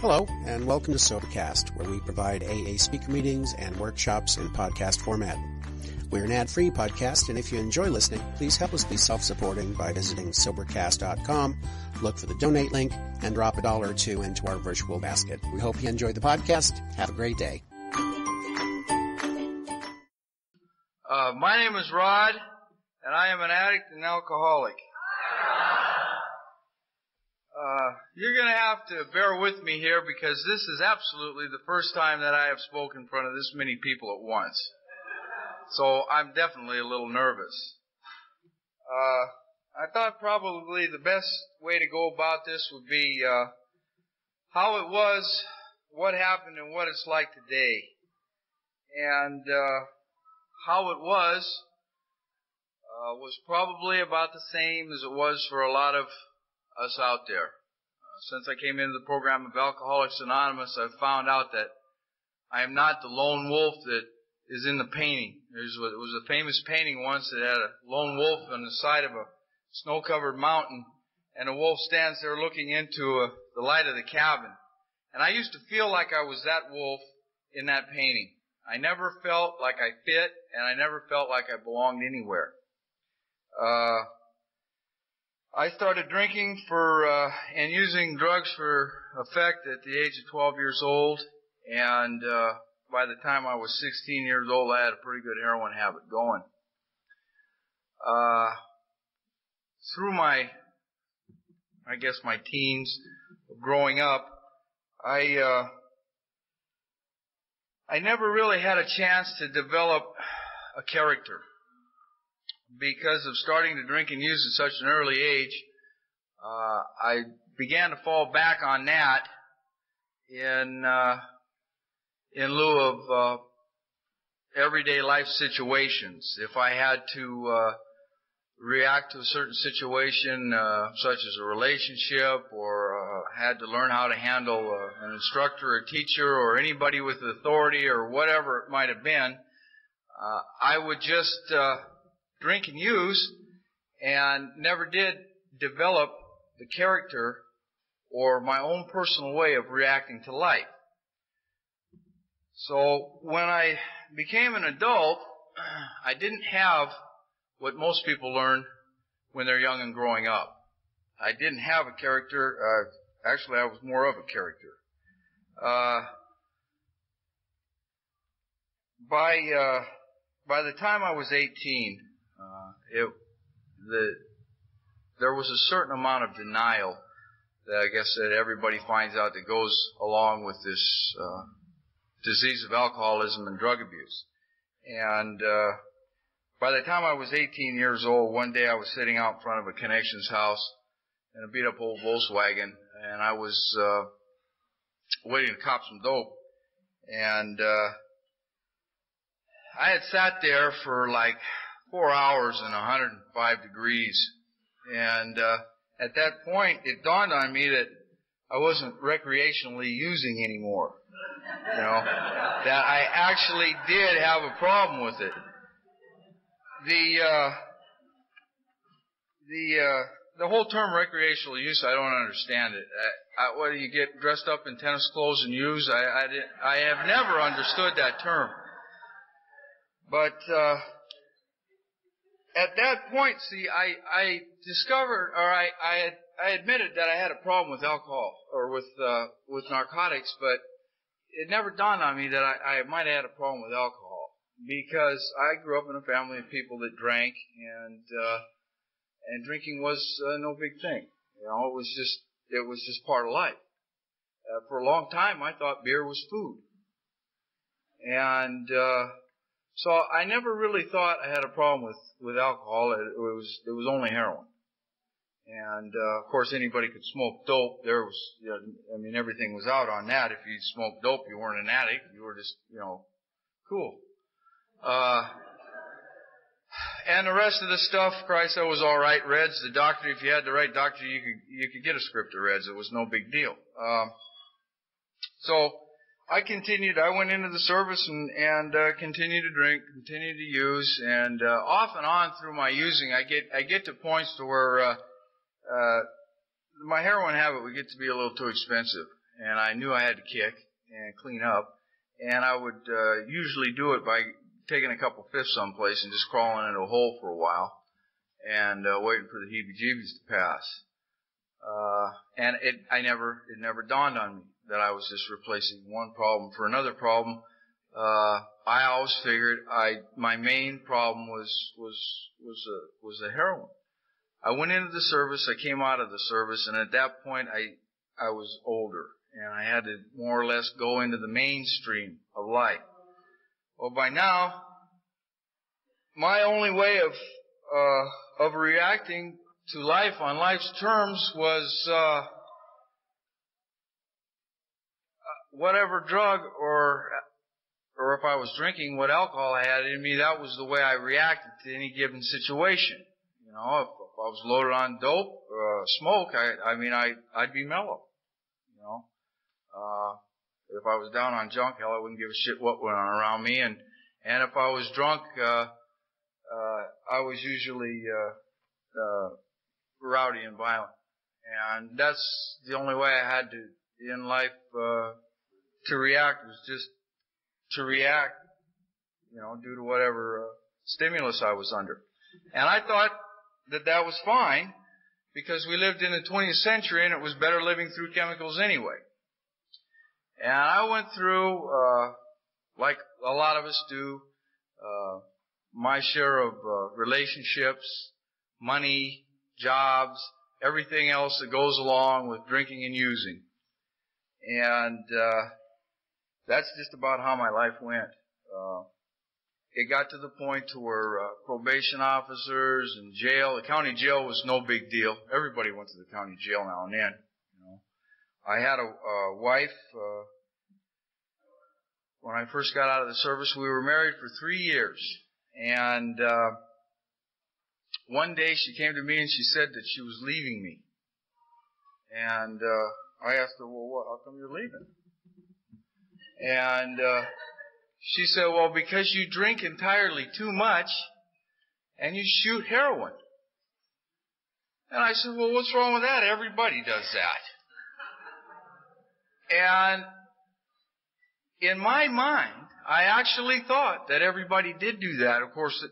Hello, and welcome to Sobercast, where we provide AA speaker meetings and workshops in podcast format. We're an ad-free podcast, and if you enjoy listening, please help us be self-supporting by visiting Sobercast.com, look for the donate link, and drop a dollar or two into our virtual basket. We hope you enjoy the podcast. Have a great day. Uh, my name is Rod, and I am an addict and alcoholic. Uh, you're going to have to bear with me here because this is absolutely the first time that I have spoken in front of this many people at once. So I'm definitely a little nervous. Uh, I thought probably the best way to go about this would be uh, how it was, what happened, and what it's like today. And uh, how it was uh, was probably about the same as it was for a lot of us out there. Uh, since I came into the program of Alcoholics Anonymous, I've found out that I am not the lone wolf that is in the painting. There's it was a famous painting once that had a lone wolf on the side of a snow-covered mountain, and a wolf stands there looking into a, the light of the cabin. And I used to feel like I was that wolf in that painting. I never felt like I fit, and I never felt like I belonged anywhere. Uh, I started drinking for uh, and using drugs for effect at the age of 12 years old, and uh, by the time I was 16 years old, I had a pretty good heroin habit going. Uh, through my, I guess my teens, growing up, I uh, I never really had a chance to develop a character because of starting to drink and use at such an early age, uh, I began to fall back on that in uh, in lieu of uh, everyday life situations. If I had to uh, react to a certain situation, uh, such as a relationship, or uh, had to learn how to handle an instructor, a teacher, or anybody with authority, or whatever it might have been, uh, I would just uh, drink and use and never did develop the character or my own personal way of reacting to life. So when I became an adult, I didn't have what most people learn when they're young and growing up. I didn't have a character. Uh, actually, I was more of a character. Uh, by uh, by the time I was 18, uh, it the there was a certain amount of denial that I guess that everybody finds out that goes along with this uh, disease of alcoholism and drug abuse. And uh, by the time I was 18 years old, one day I was sitting out in front of a connections house in a beat up old Volkswagen, and I was uh, waiting to cop some dope. And uh, I had sat there for like four hours and 105 degrees. And uh, at that point, it dawned on me that I wasn't recreationally using anymore. You know, that I actually did have a problem with it. The uh, the uh, the whole term recreational use, I don't understand it. I, I, what do you get dressed up in tennis clothes and use? I I, I have never understood that term. But uh, at that point, see, I, I discovered, or I, I, I admitted that I had a problem with alcohol or with, uh, with narcotics, but it never dawned on me that I, I might have had a problem with alcohol because I grew up in a family of people that drank and, uh, and drinking was uh, no big thing. You know, it was just, it was just part of life. Uh, for a long time, I thought beer was food. And, uh, so I never really thought I had a problem with, with alcohol. It, it was, it was only heroin. And, uh, of course anybody could smoke dope. There was, you know, I mean, everything was out on that. If you smoked dope, you weren't an addict. You were just, you know, cool. Uh, and the rest of the stuff, Christ, that was all right. Reds, the doctor, if you had the right doctor, you could you could get a script of Reds. It was no big deal. Um, so I continued. I went into the service and and uh, continued to drink, continued to use, and uh, off and on through my using, I get I get to points to where uh, uh, my heroin habit would get to be a little too expensive, and I knew I had to kick and clean up, and I would uh, usually do it by taking a couple fifths someplace and just crawling into a hole for a while and uh, waiting for the heebie-jeebies to pass. Uh, and it, I never, it never dawned on me that I was just replacing one problem for another problem. Uh, I always figured I, my main problem was, was, was, a, was a heroin. I went into the service, I came out of the service, and at that point I, I was older, and I had to more or less go into the mainstream of life. Well, by now, my only way of, uh, of reacting to life on life's terms was, uh, whatever drug or or if I was drinking what alcohol I had in me, that was the way I reacted to any given situation. You know, if, if I was loaded on dope, uh, smoke, I, I mean, I, I'd be mellow. You know, uh, if I was down on junk, hell, I wouldn't give a shit what went on around me. And, and if I was drunk, uh, uh, I was usually, uh, uh, rowdy and violent. And that's the only way I had to, in life, uh, to react was just to react, you know, due to whatever uh, stimulus I was under. And I thought that that was fine because we lived in the 20th century and it was better living through chemicals anyway. And I went through, uh, like a lot of us do, uh, my share of uh, relationships, money, jobs, everything else that goes along with drinking and using. And uh, that's just about how my life went. Uh, it got to the point to where uh, probation officers and jail, the county jail was no big deal. Everybody went to the county jail now and then. You know, I had a, a wife. Uh, when I first got out of the service, we were married for three years, and uh, one day she came to me and she said that she was leaving me. And uh, I asked her, "Well, what? How come you're leaving?" And uh, she said, Well, because you drink entirely too much and you shoot heroin. And I said, Well, what's wrong with that? Everybody does that. And in my mind, I actually thought that everybody did do that. Of course,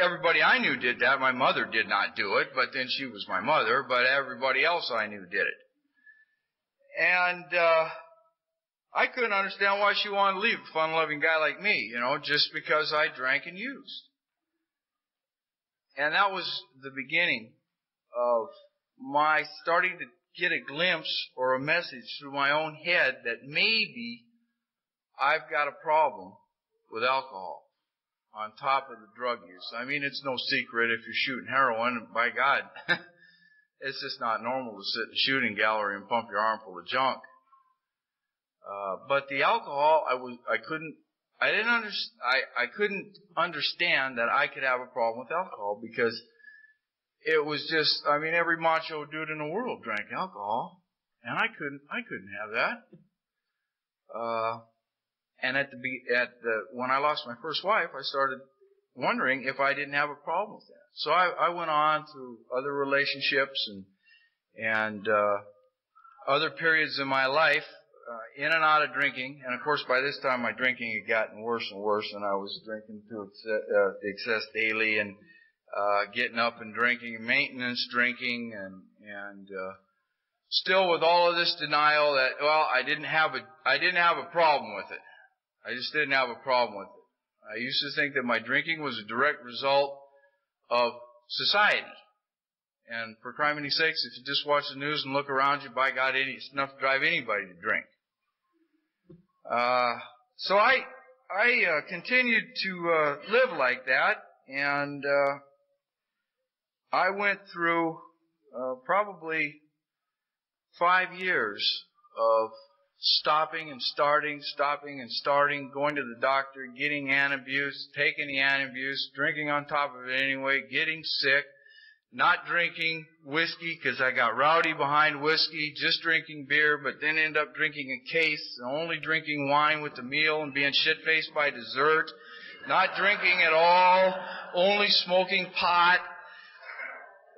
everybody I knew did that. My mother did not do it, but then she was my mother, but everybody else I knew did it. And, uh, I couldn't understand why she wanted to leave a fun-loving guy like me, you know, just because I drank and used. And that was the beginning of my starting to get a glimpse or a message through my own head that maybe I've got a problem with alcohol on top of the drug use. I mean, it's no secret if you're shooting heroin, by God, it's just not normal to sit in a shooting gallery and pump your arm full of junk. Uh, but the alcohol, I was, I couldn't, I didn't under, I, I couldn't understand that I could have a problem with alcohol because it was just, I mean, every macho dude in the world drank alcohol, and I couldn't, I couldn't have that. Uh, and at the, be at the, when I lost my first wife, I started wondering if I didn't have a problem with that. So I, I went on through other relationships and, and, uh, other periods in my life uh, in and out of drinking, and of course by this time my drinking had gotten worse and worse, and I was drinking to excess, uh, excess daily and uh, getting up and drinking, maintenance drinking, and and uh, still with all of this denial that well I didn't have a I didn't have a problem with it. I just didn't have a problem with it. I used to think that my drinking was a direct result of society. And for criminy sakes, if you just watch the news and look around you, by God, it's enough to drive anybody to drink. Uh, so I I uh, continued to uh, live like that, and uh, I went through uh, probably five years of stopping and starting, stopping and starting, going to the doctor, getting antabuse, taking the antabuse, drinking on top of it anyway, getting sick, not drinking whiskey because I got rowdy behind whiskey, just drinking beer, but then end up drinking a case, only drinking wine with the meal and being shit faced by dessert, not drinking at all, only smoking pot.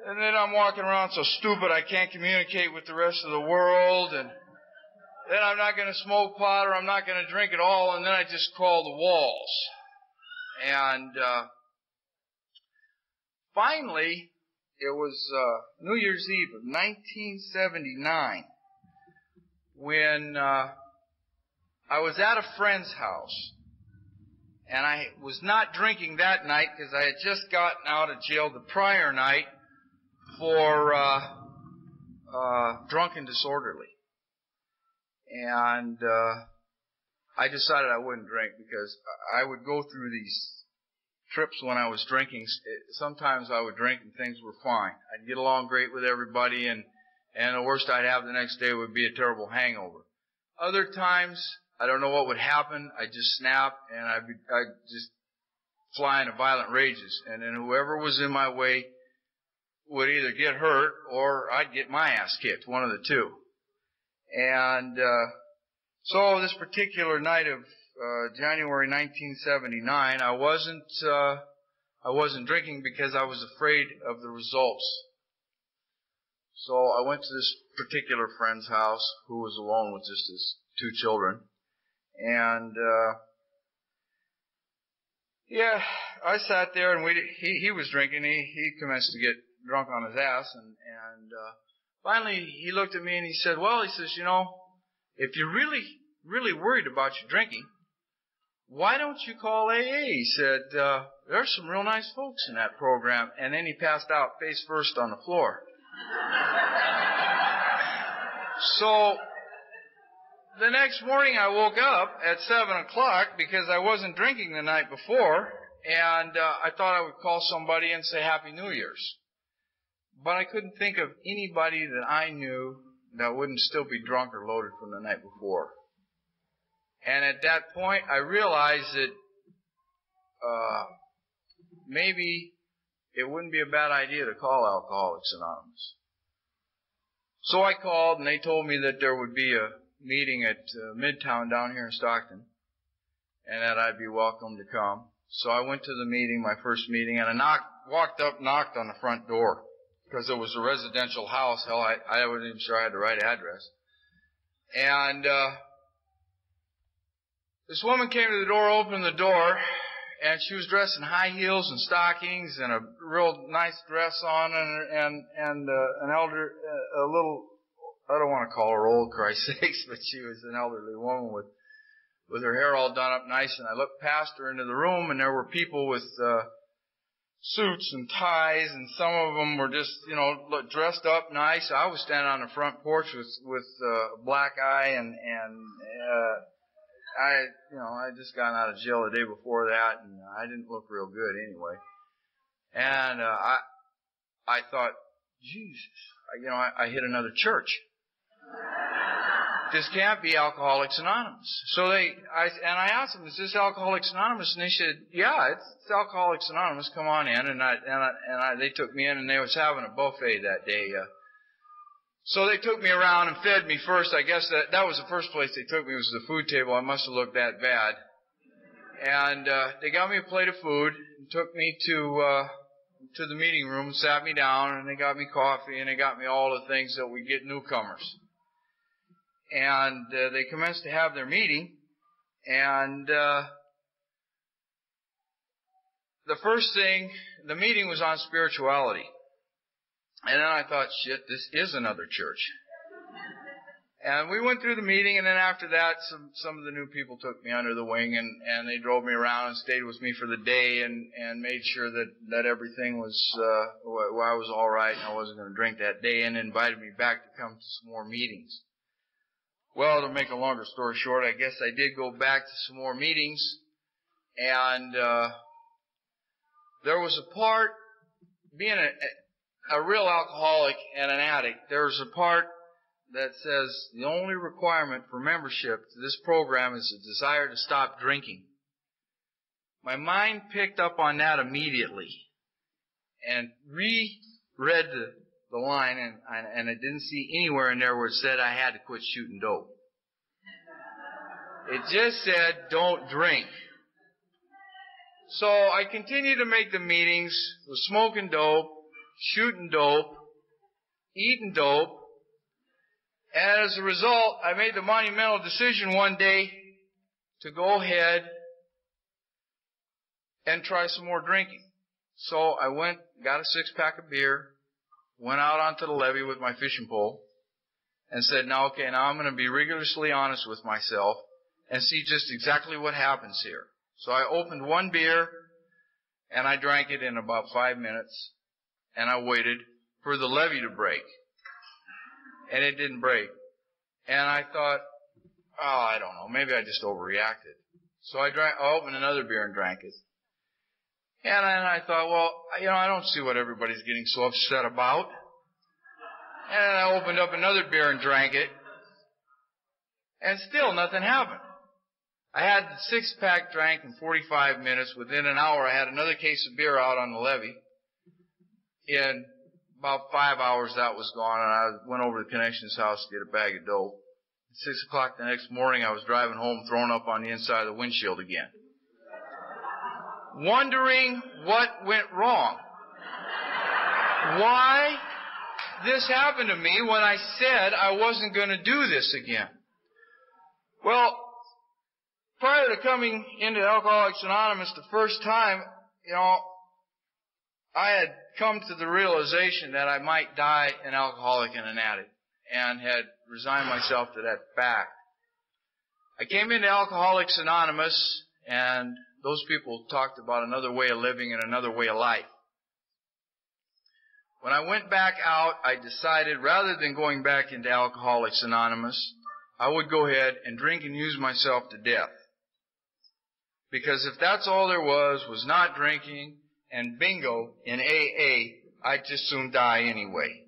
And then I'm walking around so stupid I can't communicate with the rest of the world and then I'm not going to smoke pot or I'm not going to drink at all, and then I just call the walls. And uh, finally, it was uh, New Year's Eve of 1979 when uh, I was at a friend's house. And I was not drinking that night because I had just gotten out of jail the prior night for uh, uh, drunken disorderly. And uh, I decided I wouldn't drink because I would go through these trips when I was drinking. Sometimes I would drink and things were fine. I'd get along great with everybody and and the worst I'd have the next day would be a terrible hangover. Other times, I don't know what would happen. I'd just snap and I'd, be, I'd just fly into violent rages. And then whoever was in my way would either get hurt or I'd get my ass kicked, one of the two. And uh, so this particular night of uh, January 1979, I wasn't uh, I wasn't drinking because I was afraid of the results. So I went to this particular friend's house who was alone with just his two children, and uh, yeah, I sat there and we he he was drinking. He he commenced to get drunk on his ass, and and uh, finally he looked at me and he said, "Well," he says, "you know, if you're really really worried about your drinking, why don't you call AA?" He said, uh, "There's some real nice folks in that program." And then he passed out face first on the floor. so the next morning I woke up at seven o'clock because I wasn't drinking the night before, and uh, I thought I would call somebody and say Happy New Year's. But I couldn't think of anybody that I knew that wouldn't still be drunk or loaded from the night before. And at that point, I realized that uh, maybe it wouldn't be a bad idea to call Alcoholics Anonymous. So I called, and they told me that there would be a meeting at uh, Midtown down here in Stockton, and that I'd be welcome to come. So I went to the meeting, my first meeting, and I knocked, walked up, knocked on the front door because it was a residential house. Hell, I, I wasn't even sure I had the right address. And uh, this woman came to the door, opened the door, and she was dressed in high heels and stockings and a real nice dress on, and and and uh, an elder, uh, a little. I don't want to call her old, Christ's sakes, but she was an elderly woman with with her hair all done up nice. And I looked past her into the room, and there were people with. Uh, suits and ties, and some of them were just, you know, dressed up nice. I was standing on the front porch with with uh, a black eye, and and uh, I, you know, I just got out of jail the day before that, and I didn't look real good anyway. And uh, I I thought, Jesus, you know, I, I hit another church this can't be Alcoholics Anonymous. So they, I, and I asked them, is this Alcoholics Anonymous? And they said, yeah, it's, it's Alcoholics Anonymous. Come on in. And I, and I, and I, they took me in and they was having a buffet that day. Uh, so they took me around and fed me first. I guess that, that was the first place they took me was the food table. I must have looked that bad. And, uh, they got me a plate of food and took me to, uh, to the meeting room, sat me down, and they got me coffee, and they got me all the things that we get newcomers and uh, they commenced to have their meeting, and uh, the first thing, the meeting was on spirituality. And then I thought, shit, this is another church. And we went through the meeting, and then after that, some some of the new people took me under the wing, and and they drove me around and stayed with me for the day, and and made sure that that everything was uh, well, I was all right, and I wasn't going to drink that day, and invited me back to come to some more meetings. Well, to make a longer story short, I guess I did go back to some more meetings, and uh, there was a part, being a, a real alcoholic and an addict, there's a part that says the only requirement for membership to this program is a desire to stop drinking. My mind picked up on that immediately and reread the the line, and, and I didn't see anywhere in there where it said I had to quit shooting dope. It just said, don't drink. So I continued to make the meetings with smoking dope, shooting dope, eating dope, And as a result, I made the monumental decision one day to go ahead and try some more drinking. So I went, got a six pack of beer, went out onto the levee with my fishing pole, and said, now okay, now I'm going to be rigorously honest with myself and see just exactly what happens here. So I opened one beer and I drank it in about five minutes and I waited for the levee to break. And it didn't break. And I thought, oh, I don't know, maybe I just overreacted. So I drank, I opened another beer and drank it. And then I thought, well, you know, I don't see what everybody's getting so upset about. And then I opened up another beer and drank it. And still nothing happened. I had the six pack drank in 45 minutes. Within an hour, I had another case of beer out on the levee. In about five hours, that was gone, and I went over to the connection's house to get a bag of dope. At six o'clock the next morning, I was driving home, thrown up on the inside of the windshield again. Wondering what went wrong. Why this happened to me when I said I wasn't going to do this again. Well, prior to coming into Alcoholics Anonymous the first time, you know, I had come to the realization that I might die an alcoholic and an addict and had resigned myself to that fact. I came into Alcoholics Anonymous and those people talked about another way of living and another way of life. When I went back out, I decided rather than going back into Alcoholics Anonymous, I would go ahead and drink and use myself to death. Because if that's all there was, was not drinking and bingo in AA, I'd just soon die anyway.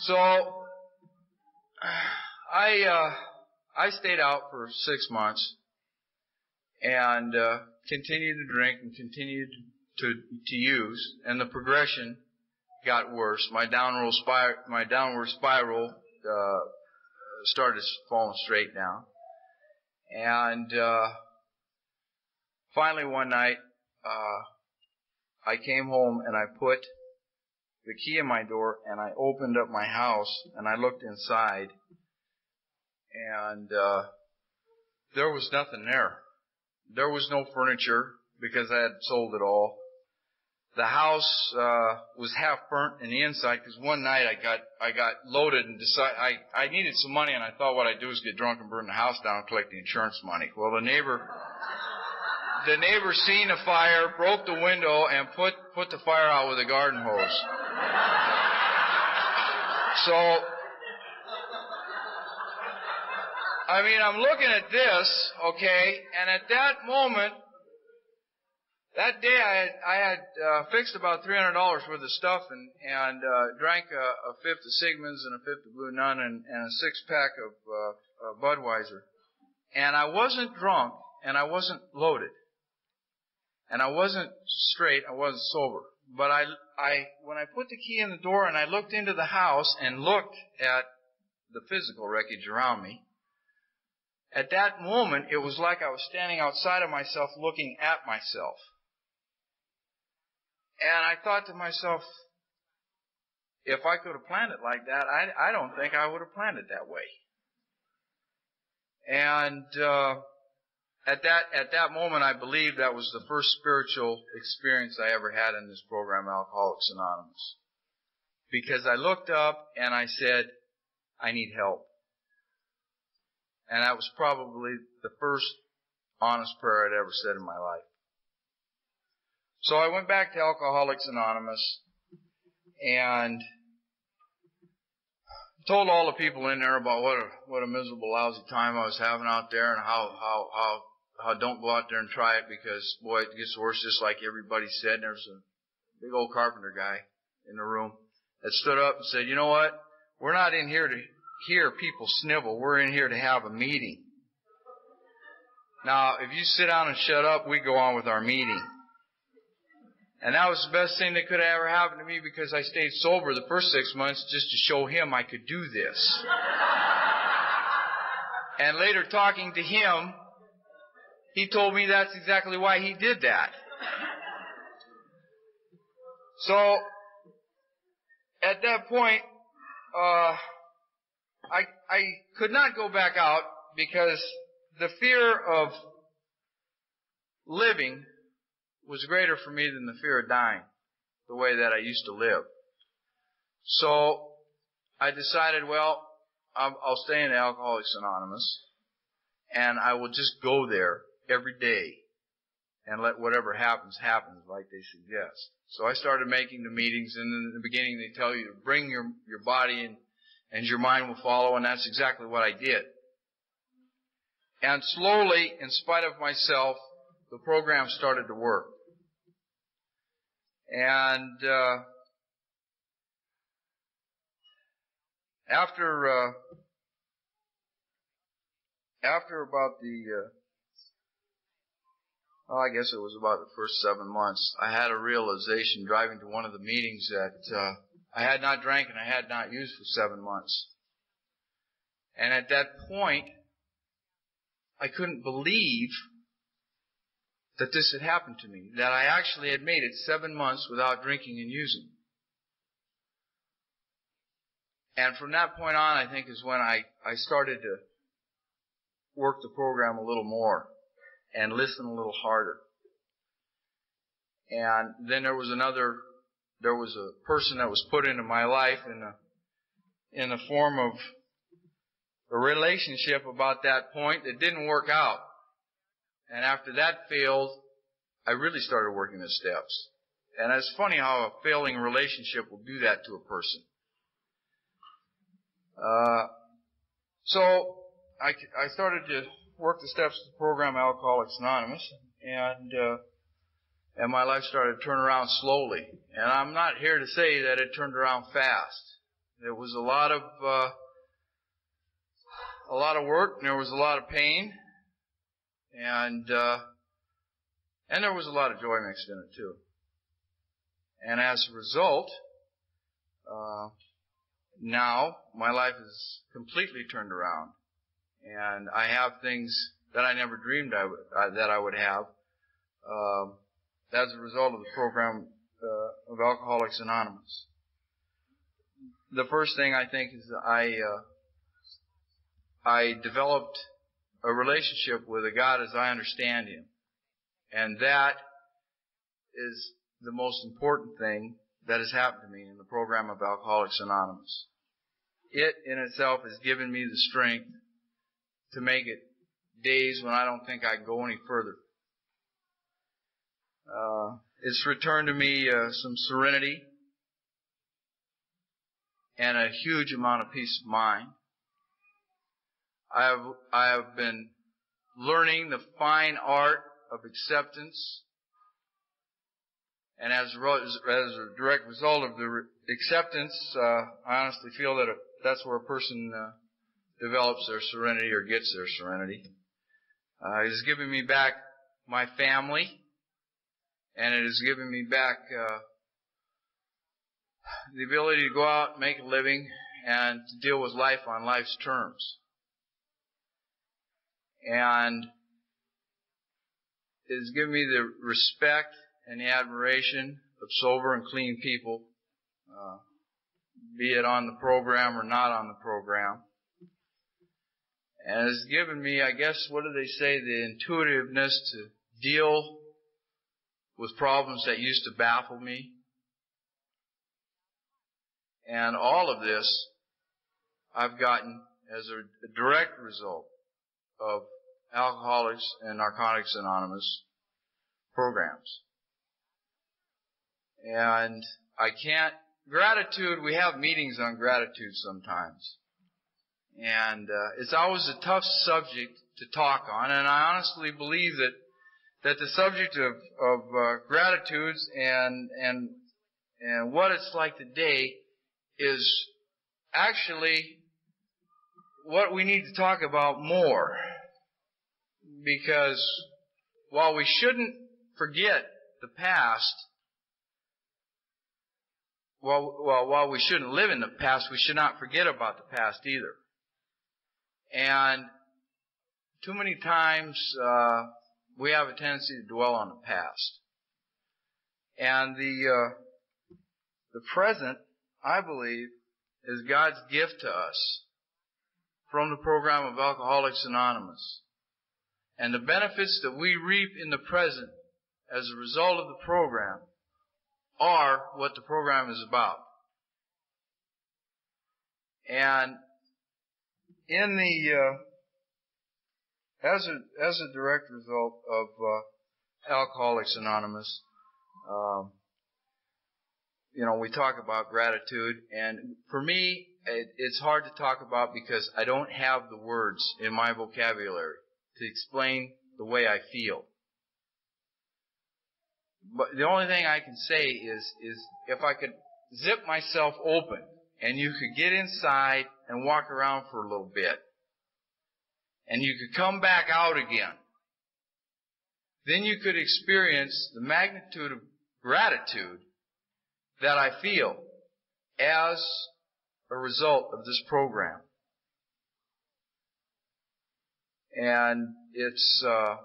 So, I, uh, I stayed out for six months and, uh, continued to drink and continued to, to use, and the progression got worse. My downward spiral, my downward spiral, uh, started falling straight down. And, uh, finally one night, uh, I came home and I put the key in my door and I opened up my house and I looked inside and, uh, there was nothing there. There was no furniture because I had sold it all. The house uh, was half burnt in the inside because one night I got I got loaded and decided I I needed some money and I thought what I'd do is get drunk and burn the house down and collect the insurance money. Well, the neighbor the neighbor seen a fire, broke the window, and put put the fire out with a garden hose. So, I mean, I'm looking at this, okay, and at that moment, that day I had I had uh, fixed about three hundred dollars worth of stuff and and uh, drank a, a fifth of Seagram's and a fifth of Blue Nun and, and a six pack of uh, Budweiser, and I wasn't drunk and I wasn't loaded. And I wasn't straight, I wasn't sober. But I, I, when I put the key in the door and I looked into the house and looked at the physical wreckage around me, at that moment it was like I was standing outside of myself looking at myself. And I thought to myself, if I could have planned it like that, I, I don't think I would have planned it that way. And, uh, at that at that moment, I believe that was the first spiritual experience I ever had in this program, Alcoholics Anonymous, because I looked up and I said, "I need help," and that was probably the first honest prayer I'd ever said in my life. So I went back to Alcoholics Anonymous and told all the people in there about what a what a miserable, lousy time I was having out there, and how how how how don't go out there and try it because boy, it gets worse. Just like everybody said, and there's a big old carpenter guy in the room that stood up and said, "You know what? We're not in here to hear people snivel. We're in here to have a meeting." Now, if you sit down and shut up, we go on with our meeting. And that was the best thing that could have ever happened to me because I stayed sober the first six months just to show him I could do this. and later talking to him, he told me that's exactly why he did that. So, at that point, uh, I, I could not go back out because the fear of living was greater for me than the fear of dying, the way that I used to live. So I decided, well, I'll, I'll stay in Alcoholics Anonymous, and I will just go there every day and let whatever happens happen like they suggest. So I started making the meetings and in the beginning they tell you to bring your, your body and, and your mind will follow and that's exactly what I did. And slowly, in spite of myself, the program started to work. And, uh, after, uh, after about the, uh, I guess it was about the first seven months, I had a realization driving to one of the meetings that uh, I had not drank and I had not used for seven months. And at that point, I couldn't believe that this had happened to me, that I actually had made it seven months without drinking and using. And from that point on, I think is when I, I started to work the program a little more and listen a little harder. And then there was another, there was a person that was put into my life in a, in the form of a relationship about that point that didn't work out. And after that failed, I really started working the steps. And it's funny how a failing relationship will do that to a person. Uh, so I, I started to work the steps of the program Alcoholics Anonymous, and uh, and my life started to turn around slowly. And I'm not here to say that it turned around fast. There was a lot of uh, a lot of work, and there was a lot of pain, and uh, and there was a lot of joy mixed in it too. And as a result, uh, now my life is completely turned around and I have things that I never dreamed I uh, that I would have um, as a result of the program uh, of Alcoholics Anonymous. The first thing I think is I uh, I developed a relationship with a God as I understand Him, and that is the most important thing that has happened to me in the program of Alcoholics Anonymous. It in itself has given me the strength to make it days when I don't think I can go any further. Uh, it's returned to me uh, some serenity and a huge amount of peace of mind. I have I have been learning the fine art of acceptance, and as as a direct result of the acceptance, uh, I honestly feel that that's where a person uh, develops their serenity or gets their serenity. Uh, has given me back my family, and it has given me back uh, the ability to go out, and make a living, and to deal with life on life's terms. And it has given me the respect and the admiration of sober and clean people, uh, be it on the program or not on the program and has given me, I guess, what do they say, the intuitiveness to deal with problems that used to baffle me. And all of this I've gotten as a direct result of Alcoholics and Narcotics Anonymous programs. And I can't, gratitude, we have meetings on gratitude sometimes. And uh, it's always a tough subject to talk on, and I honestly believe that that the subject of of uh, gratitudes and and and what it's like today is actually what we need to talk about more because while we shouldn't forget the past well, well, while we shouldn't live in the past, we should not forget about the past either. And too many times uh, we have a tendency to dwell on the past. And the uh, the present, I believe, is God's gift to us from the program of Alcoholics Anonymous. And the benefits that we reap in the present as a result of the program are what the program is about. And in the uh, as a as a direct result of uh, Alcoholics Anonymous, um, you know, we talk about gratitude, and for me, it, it's hard to talk about because I don't have the words in my vocabulary to explain the way I feel. But the only thing I can say is, is if I could zip myself open and you could get inside and walk around for a little bit and you could come back out again, then you could experience the magnitude of gratitude that I feel as a result of this program. And it's uh,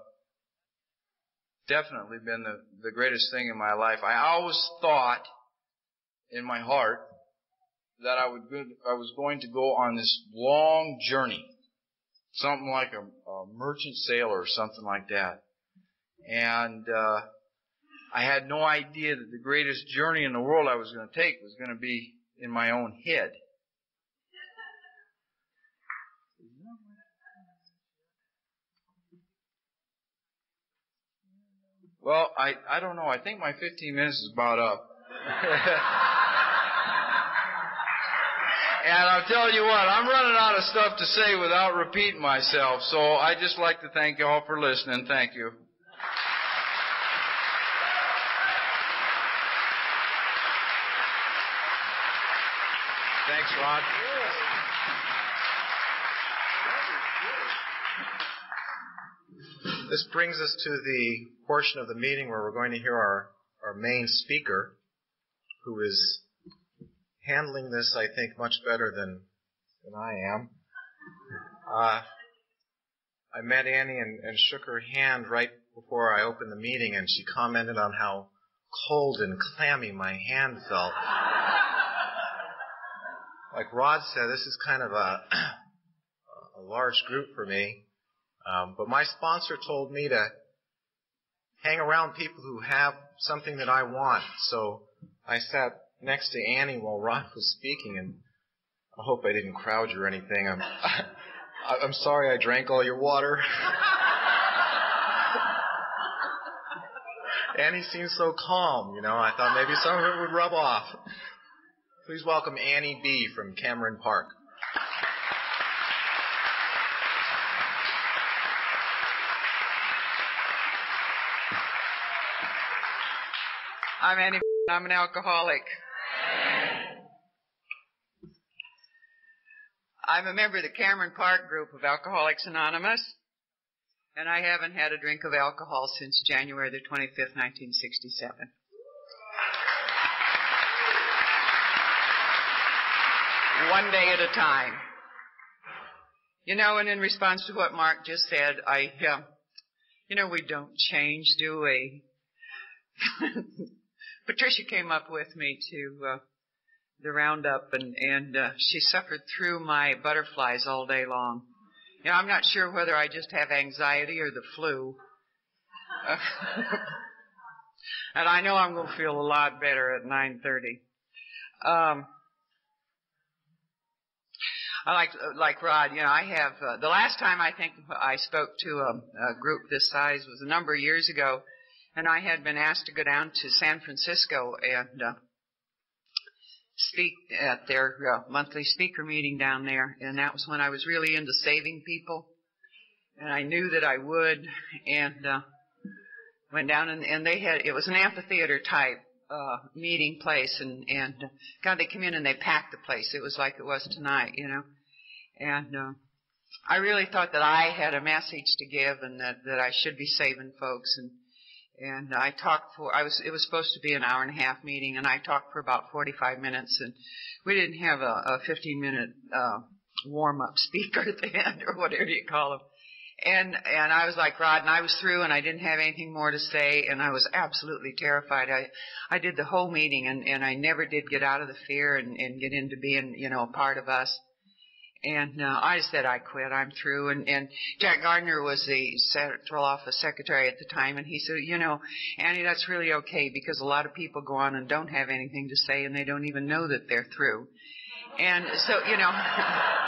definitely been the, the greatest thing in my life. I always thought in my heart that I would I was going to go on this long journey, something like a, a merchant sailor or something like that. And uh, I had no idea that the greatest journey in the world I was going to take was going to be in my own head. Well, I, I don't know. I think my 15 minutes is about up. and I'll tell you what, I'm running out of stuff to say without repeating myself. So I just like to thank you all for listening. Thank you. Thanks, Rod. This brings us to the portion of the meeting where we're going to hear our, our main speaker, who is handling this, I think, much better than, than I am. Uh, I met Annie and, and shook her hand right before I opened the meeting, and she commented on how cold and clammy my hand felt. like Rod said, this is kind of a, a large group for me. Um, but my sponsor told me to hang around people who have something that I want. So I sat next to Annie while Ron was speaking, and I hope I didn't crowd you or anything. I'm, I'm sorry I drank all your water. Annie seems so calm, you know. I thought maybe some of it would rub off. Please welcome Annie B. from Cameron Park. I'm Annie. I'm an alcoholic. I'm a member of the Cameron Park group of Alcoholics Anonymous, and I haven't had a drink of alcohol since January the 25th, 1967. One day at a time. You know, and in response to what Mark just said, I, uh, you know, we don't change, do we? Patricia came up with me to uh, the roundup, and and uh, she suffered through my butterflies all day long. You know, I'm not sure whether I just have anxiety or the flu. And I know I'm going to feel a lot better at 9:30. Um, I like like Rod. You know, I have uh, the last time I think I spoke to a, a group this size was a number of years ago and I had been asked to go down to San Francisco and uh, speak at their uh, monthly speaker meeting down there, and that was when I was really into saving people, and I knew that I would, and uh, went down and, and they had it was an amphitheater type uh, meeting place, and and uh, God, they come in and they packed the place. It was like it was tonight, you know, and. Uh, I really thought that I had a message to give and that, that I should be saving folks and and I talked for I was it was supposed to be an hour and a half meeting, and I talked for about 45 minutes, and we didn't have a, a 15 minute uh, warm up speaker at the end or whatever you call them. And and I was like Rod, and I was through, and I didn't have anything more to say, and I was absolutely terrified. I I did the whole meeting, and and I never did get out of the fear and and get into being you know a part of us. And uh, I said I quit. I'm through. And and Jack Gardner was the central office secretary at the time, and he said, you know, Annie, that's really okay because a lot of people go on and don't have anything to say, and they don't even know that they're through. And so, you know.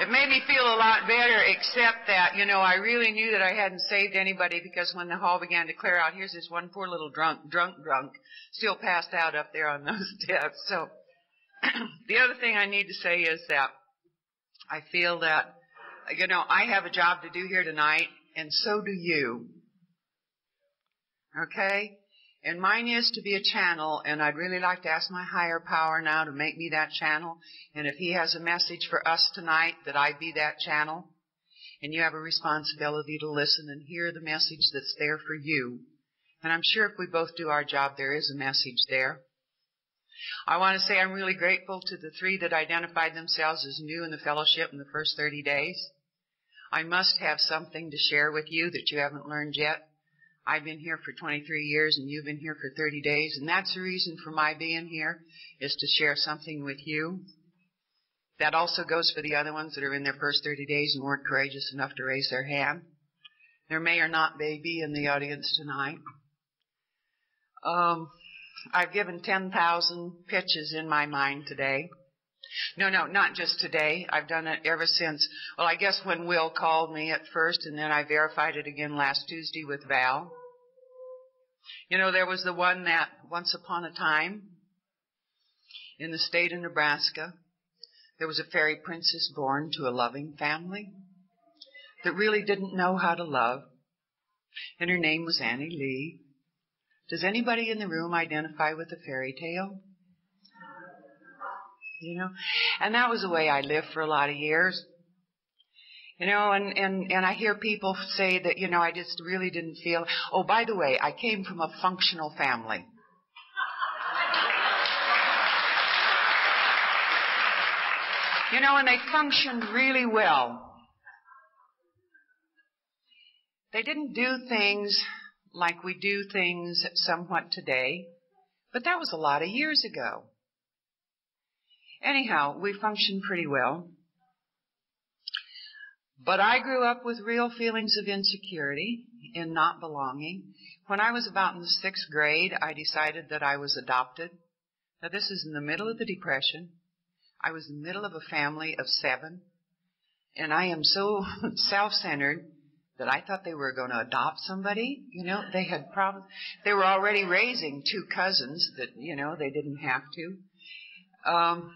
It made me feel a lot better, except that, you know, I really knew that I hadn't saved anybody because when the hall began to clear out, here's this one poor little drunk, drunk, drunk, still passed out up there on those steps. So, the other thing I need to say is that I feel that, you know, I have a job to do here tonight, and so do you. Okay? And mine is to be a channel, and I'd really like to ask my higher power now to make me that channel. And if He has a message for us tonight, that I be that channel. And you have a responsibility to listen and hear the message that's there for you. And I'm sure if we both do our job, there is a message there. I want to say I'm really grateful to the three that identified themselves as new in the fellowship in the first 30 days. I must have something to share with you that you haven't learned yet. I've been here for 23 years and you've been here for 30 days, and that's the reason for my being here, is to share something with you. That also goes for the other ones that are in their first 30 days and weren't courageous enough to raise their hand. There may or not may be in the audience tonight. Um, I've given 10,000 pitches in my mind today. No, no, not just today. I've done it ever since. Well, I guess when Will called me at first, and then I verified it again last Tuesday with Val. You know, there was the one that once upon a time in the state of Nebraska, there was a fairy princess born to a loving family that really didn't know how to love, and her name was Annie Lee. Does anybody in the room identify with the fairy tale? you know. And that was the way I lived for a lot of years. You know, and, and, and I hear people say that, you know, I just really didn't feel, oh, by the way, I came from a functional family. You know, and they functioned really well. They didn't do things like we do things somewhat today, but that was a lot of years ago. Anyhow, we functioned pretty well. But I grew up with real feelings of insecurity and not belonging. When I was about in the sixth grade, I decided that I was adopted. Now this is in the middle of the Depression. I was in the middle of a family of seven. And I am so self-centered that I thought they were going to adopt somebody. You know, they had problems. They were already raising two cousins that, you know, they didn't have to. Um,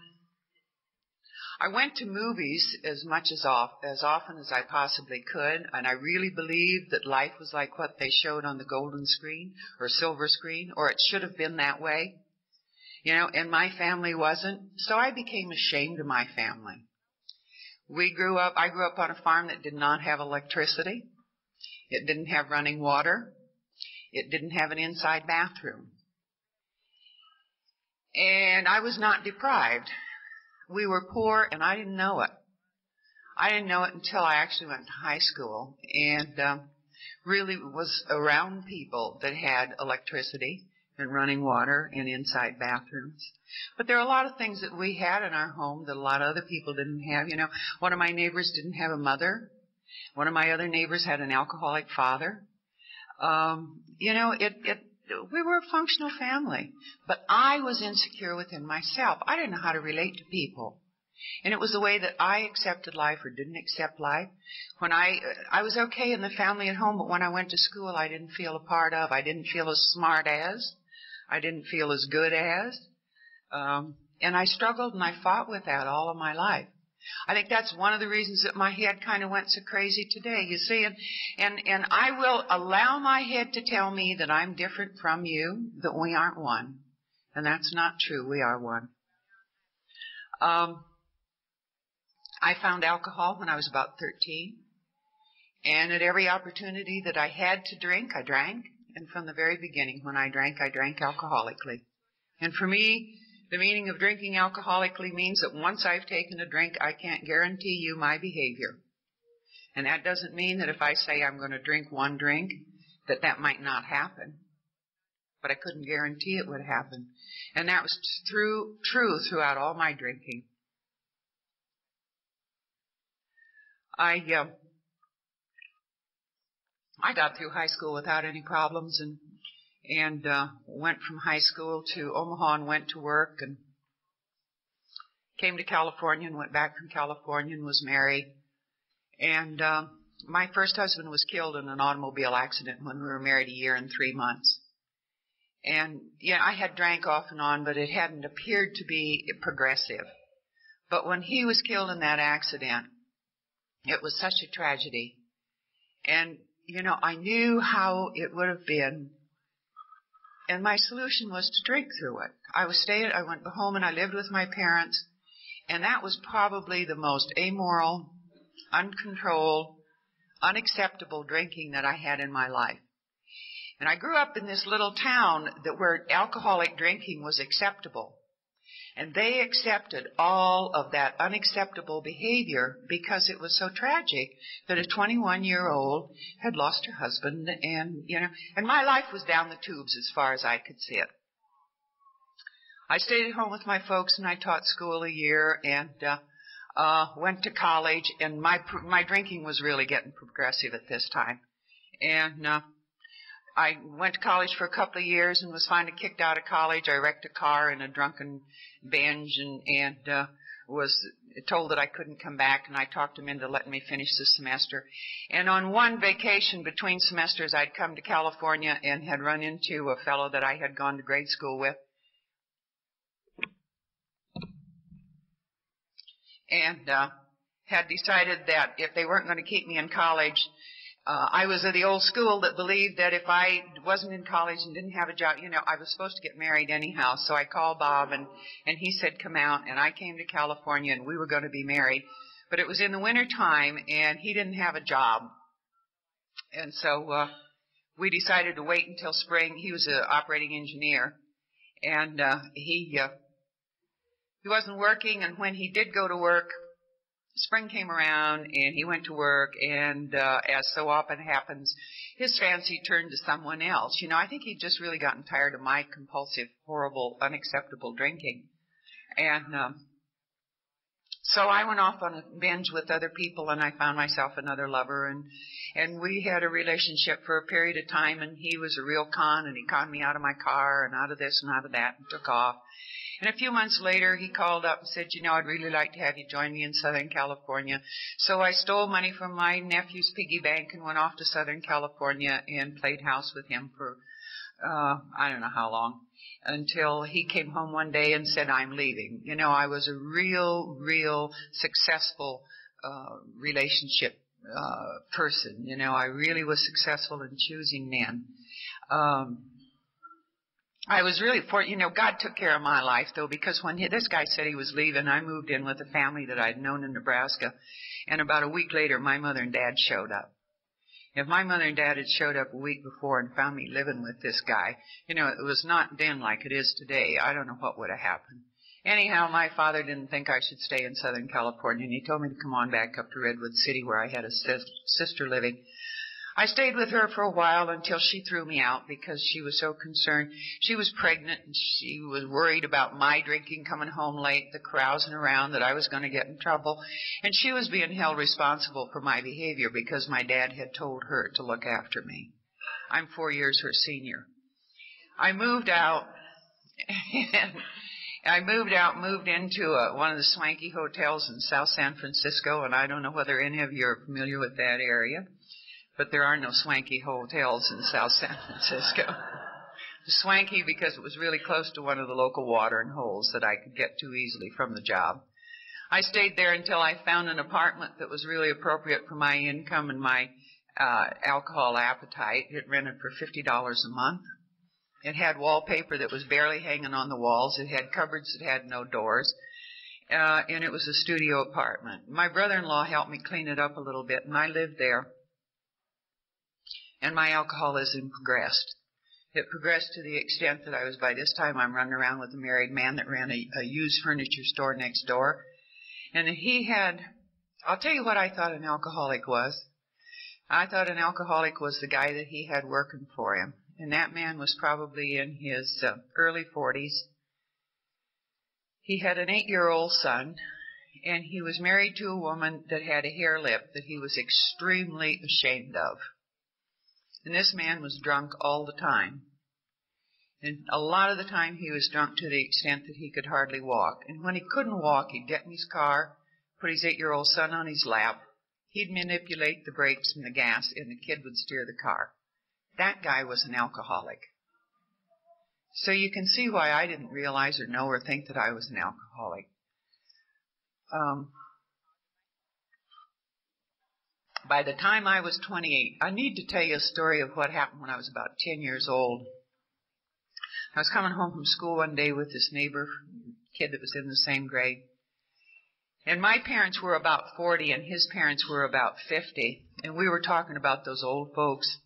I went to movies as much as off, as often as I possibly could, and I really believed that life was like what they showed on the golden screen or silver screen, or it should have been that way. You know, and my family wasn't, so I became ashamed of my family. We grew up, I grew up on a farm that did not have electricity. It didn't have running water. It didn't have an inside bathroom. And I was not deprived. We were poor and I didn't know it. I didn't know it until I actually went to high school and um, really was around people that had electricity and running water and inside bathrooms. But there are a lot of things that we had in our home that a lot of other people didn't have. You know, one of my neighbors didn't have a mother. One of my other neighbors had an alcoholic father. Um, you know, it, it we were a functional family, but I was insecure within myself. I didn't know how to relate to people. And it was the way that I accepted life or didn't accept life. When I, I was okay in the family at home, but when I went to school, I didn't feel a part of. I didn't feel as smart as. I didn't feel as good as. Um, and I struggled and I fought with that all of my life. I think that's one of the reasons that my head kind of went so crazy today. You see, and, and, and I will allow my head to tell me that I'm different from you, that we aren't one. And that's not true. We are one. Um, I found alcohol when I was about 13. And at every opportunity that I had to drink, I drank. And from the very beginning, when I drank, I drank alcoholically. And for me, the meaning of drinking alcoholically means that once I've taken a drink, I can't guarantee you my behavior. And that doesn't mean that if I say I'm going to drink one drink, that that might not happen. But I couldn't guarantee it would happen. And that was through, true throughout all my drinking. I uh, I got through high school without any problems and and uh, went from high school to Omaha and went to work and came to California and went back from California and was married. And uh, my first husband was killed in an automobile accident when we were married a year and three months. And yeah, I had drank off and on, but it hadn't appeared to be progressive. But when he was killed in that accident, it was such a tragedy. And, you know, I knew how it would have been. And my solution was to drink through it. I was staying, I went home and I lived with my parents. And that was probably the most amoral, uncontrolled, unacceptable drinking that I had in my life. And I grew up in this little town that where alcoholic drinking was acceptable. And they accepted all of that unacceptable behavior because it was so tragic that a 21 year old had lost her husband and, you know, and my life was down the tubes as far as I could see it. I stayed at home with my folks and I taught school a year and, uh, uh, went to college and my, my drinking was really getting progressive at this time. And, uh, I went to college for a couple of years and was finally kicked out of college. I wrecked a car in a drunken binge and, and, uh, was told that I couldn't come back and I talked him into letting me finish the semester. And on one vacation between semesters I'd come to California and had run into a fellow that I had gone to grade school with. And, uh, had decided that if they weren't going to keep me in college, uh, I was of the old school that believed that if I wasn't in college and didn't have a job, you know, I was supposed to get married anyhow. So I called Bob and, and he said, come out. And I came to California and we were going to be married. But it was in the winter time and he didn't have a job. And so, uh, we decided to wait until spring. He was an operating engineer and, uh, he, uh, he wasn't working and when he did go to work, spring came around and he went to work and uh, as so often happens his fancy turned to someone else. You know i think he'd just really gotten tired of my compulsive horrible unacceptable drinking. And um so i went off on a binge with other people and i found myself another lover and and we had a relationship for a period of time and he was a real con and he conned me out of my car and out of this and out of that and took off and a few months later, he called up and said, you know, I'd really like to have you join me in Southern California. So I stole money from my nephew's piggy bank and went off to Southern California and played house with him for, uh, I don't know how long until he came home one day and said, I'm leaving. You know, I was a real, real successful, uh, relationship, uh, person. You know, I really was successful in choosing men. Um, I was really for you know God took care of my life though because when he, this guy said he was leaving, I moved in with a family that I'd known in Nebraska, and about a week later, my mother and dad showed up. If my mother and dad had showed up a week before and found me living with this guy, you know, it was not then like it is today. I don't know what would have happened. Anyhow, my father didn't think I should stay in Southern California, and he told me to come on back up to Redwood City where I had a sis- sister living. I stayed with her for a while until she threw me out because she was so concerned. She was pregnant and she was worried about my drinking, coming home late, the carousing around, that I was going to get in trouble. And she was being held responsible for my behavior because my dad had told her to look after me. I'm four years her senior. I moved out and I moved out, moved into a, one of the swanky hotels in South San Francisco, and I don't know whether any of you are familiar with that area but there are no swanky hotels in South San Francisco. swanky because it was really close to one of the local watering holes that I could get to easily from the job. I stayed there until I found an apartment that was really appropriate for my income and my uh, alcohol appetite. It rented for fifty dollars a month. It had wallpaper that was barely hanging on the walls. It had cupboards that had no doors. Uh, and it was a studio apartment. My brother-in-law helped me clean it up a little bit, and I lived there and my alcoholism progressed. It progressed to the extent that I was by this time I'm running around with a married man that ran a, a used furniture store next door. And he had, I'll tell you what I thought an alcoholic was. I thought an alcoholic was the guy that he had working for him. And that man was probably in his uh, early 40s. He had an eight year old son. and he was married to a woman that had a hare lip that he was extremely ashamed of. And this man was drunk all the time. And a lot of the time he was drunk to the extent that he could hardly walk. And when he couldn't walk, he'd get in his car, put his eight year old son on his lap, he'd manipulate the brakes and the gas, and the kid would steer the car. That guy was an alcoholic. So you can see why I didn't realize or know or think that I was an alcoholic. Um, by the time I was 28, I need to tell you a story of what happened when I was about 10 years old. I was coming home from school one day with this neighbor kid that was in the same grade. And my parents were about 40 and his parents were about 50. And we were talking about those old folks.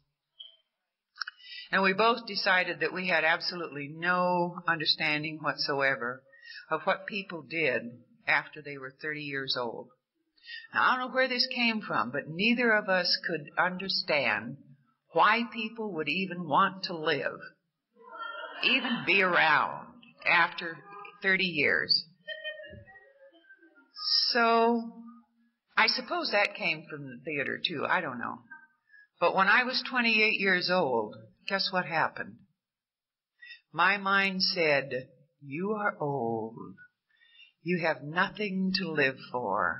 And we both decided that we had absolutely no understanding whatsoever of what people did after they were 30 years old. Now, I don't know where this came from, but neither of us could understand why people would even want to live, even be around after 30 years. So, I suppose that came from the theater too. I don't know. But when I was 28 years old, guess what happened? My mind said, you are old. You have nothing to live for.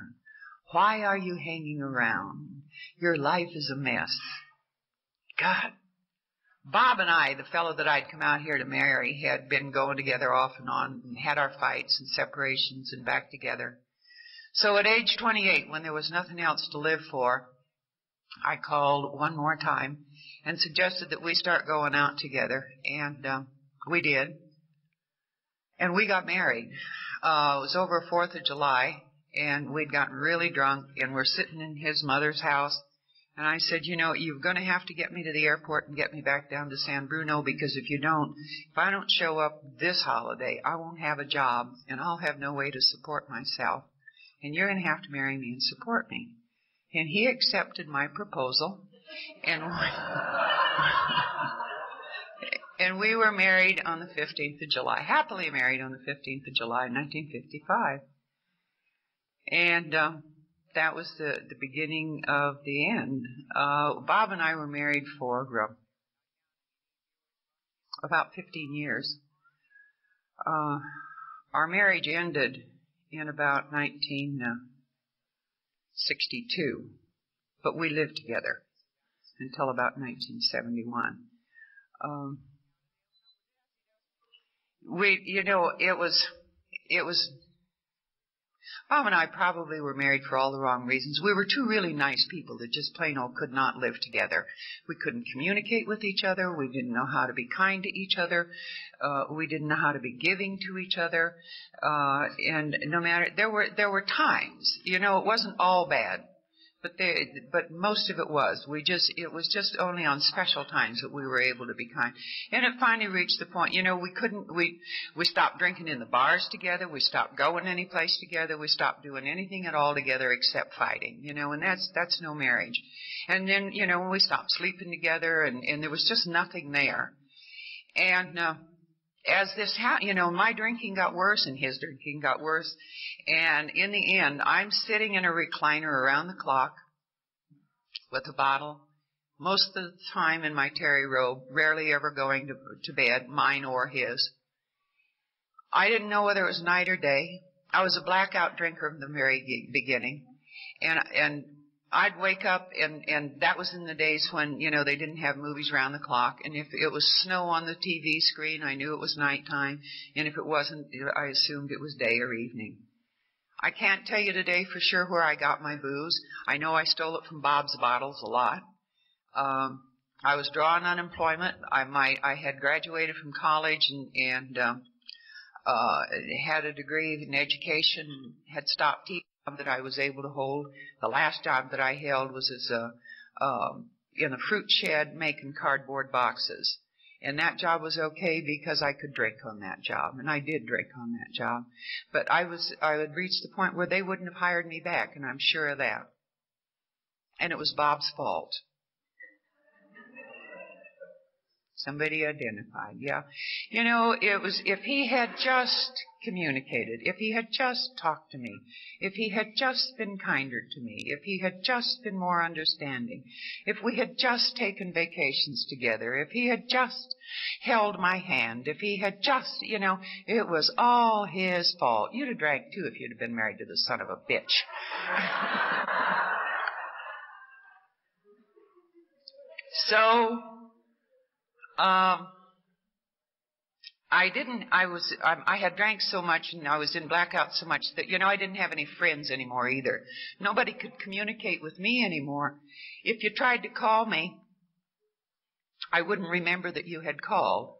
Why are you hanging around? Your life is a mess. God. Bob and I, the fellow that I'd come out here to marry, had been going together off and on and had our fights and separations and back together. So at age 28, when there was nothing else to live for, I called one more time and suggested that we start going out together, and um, we did. And we got married. Uh, it was over Fourth of July, and we'd gotten really drunk, and we're sitting in his mother's house. And I said, you know, you're going to have to get me to the airport and get me back down to San Bruno because if you don't, if I don't show up this holiday, I won't have a job and I'll have no way to support myself. And you're going to have to marry me and support me. And he accepted my proposal and and we were married on the 15th of July, happily married on the 15th of July, 1955. And um, that was the, the beginning of the end. Uh, Bob and I were married for uh, about 15 years. Uh, our marriage ended in about 1962, but we lived together until about 1971. Um, we, you know, it was, it was, Bob and I probably were married for all the wrong reasons. We were two really nice people that just plain old could not live together. We couldn't communicate with each other. We didn't know how to be kind to each other. Uh, we didn't know how to be giving to each other. Uh, and no matter, there were, there were times, you know, it wasn't all bad but they, but most of it was. We just, it was just only on special times that we were able to be kind. And it finally reached the point, you know, we couldn't, we, we stopped drinking in the bars together. We stopped going any place together. We stopped doing anything at all together except fighting, you know, and that's, that's no marriage. And then, you know, we stopped sleeping together and, and there was just nothing there. And, uh, as this ha- you know, my drinking got worse and his drinking got worse. And in the end, I'm sitting in a recliner around the clock with a bottle, most of the time in my terry robe, rarely ever going to, to bed, mine or his. I didn't know whether it was night or day. I was a blackout drinker from the very beginning. And, and I'd wake up and, and that was in the days when, you know, they didn't have movies around the clock. And if it was snow on the TV screen, I knew it was nighttime. And if it wasn't, I assumed it was day or evening. I can't tell you today for sure where I got my booze. I know I stole it from Bob's bottles a lot. Um, I was drawing unemployment. I might I had graduated from college and and um, uh, had a degree in education. Had stopped teaching that I was able to hold. The last job that I held was as a um, in a fruit shed making cardboard boxes. And that job was okay because I could drink on that job, and I did drink on that job. But I was I had reached the point where they wouldn't have hired me back, and I'm sure of that. And it was Bob's fault. Somebody identified, yeah. You know, it was, if he had just communicated, if he had just talked to me, if he had just been kinder to me, if he had just been more understanding, if we had just taken vacations together, if he had just held my hand, if he had just, you know, it was all his fault. You'd have drank too if you'd have been married to the son of a bitch. so, um, I didn't, I was, I, I had drank so much and I was in blackout so much that, you know, I didn't have any friends anymore either. Nobody could communicate with me anymore. If you tried to call me, I wouldn't remember that you had called.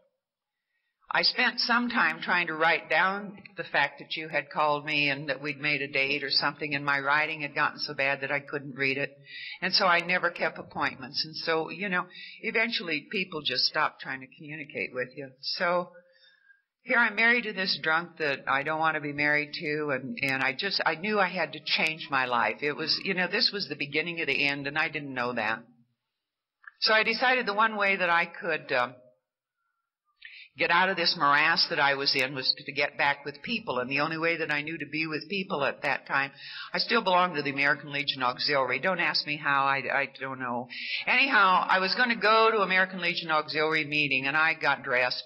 I spent some time trying to write down the fact that you had called me and that we'd made a date or something, and my writing had gotten so bad that I couldn't read it. And so I never kept appointments. And so, you know, eventually people just stopped trying to communicate with you. So here I'm married to this drunk that I don't want to be married to, and, and I just, I knew I had to change my life. It was, you know, this was the beginning of the end, and I didn't know that. So I decided the one way that I could, um, get out of this morass that I was in was to get back with people. And the only way that I knew to be with people at that time, I still belonged to the American Legion Auxiliary. Don't ask me how, I, I don't know. Anyhow, I was going to go to American Legion Auxiliary meeting and I got dressed.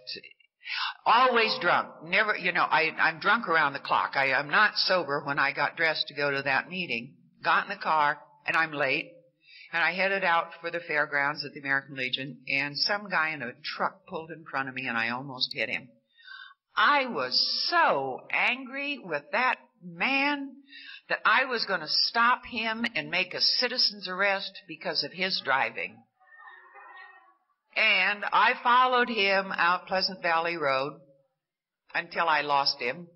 Always drunk. Never, you know, I, I'm drunk around the clock. I, I'm not sober when I got dressed to go to that meeting. Got in the car and I'm late. And I headed out for the fairgrounds at the American Legion, and some guy in a truck pulled in front of me, and I almost hit him. I was so angry with that man that I was going to stop him and make a citizen's arrest because of his driving. And I followed him out Pleasant Valley Road until I lost him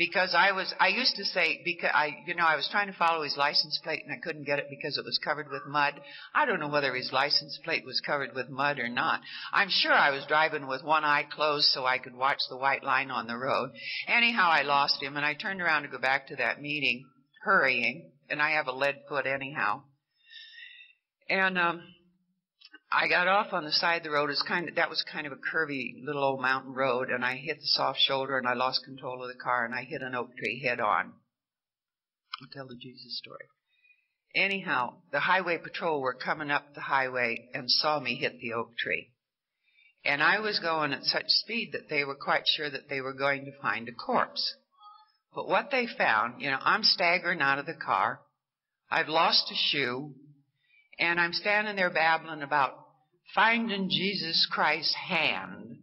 because I was, I used to say, because I, you know, I was trying to follow his license plate and I couldn't get it because it was covered with mud. I don't know whether his license plate was covered with mud or not. I'm sure I was driving with one eye closed so I could watch the white line on the road. Anyhow, I lost him and I turned around to go back to that meeting, hurrying, and I have a lead foot anyhow. And, um, I got off on the side of the road. It's kind of that was kind of a curvy little old mountain road, and I hit the soft shoulder, and I lost control of the car, and I hit an oak tree head on. I'll tell the Jesus story. Anyhow, the highway patrol were coming up the highway and saw me hit the oak tree. And I was going at such speed that they were quite sure that they were going to find a corpse. But what they found, you know, I'm staggering out of the car. I've lost a shoe and I'm standing there babbling about finding Jesus Christ's hand.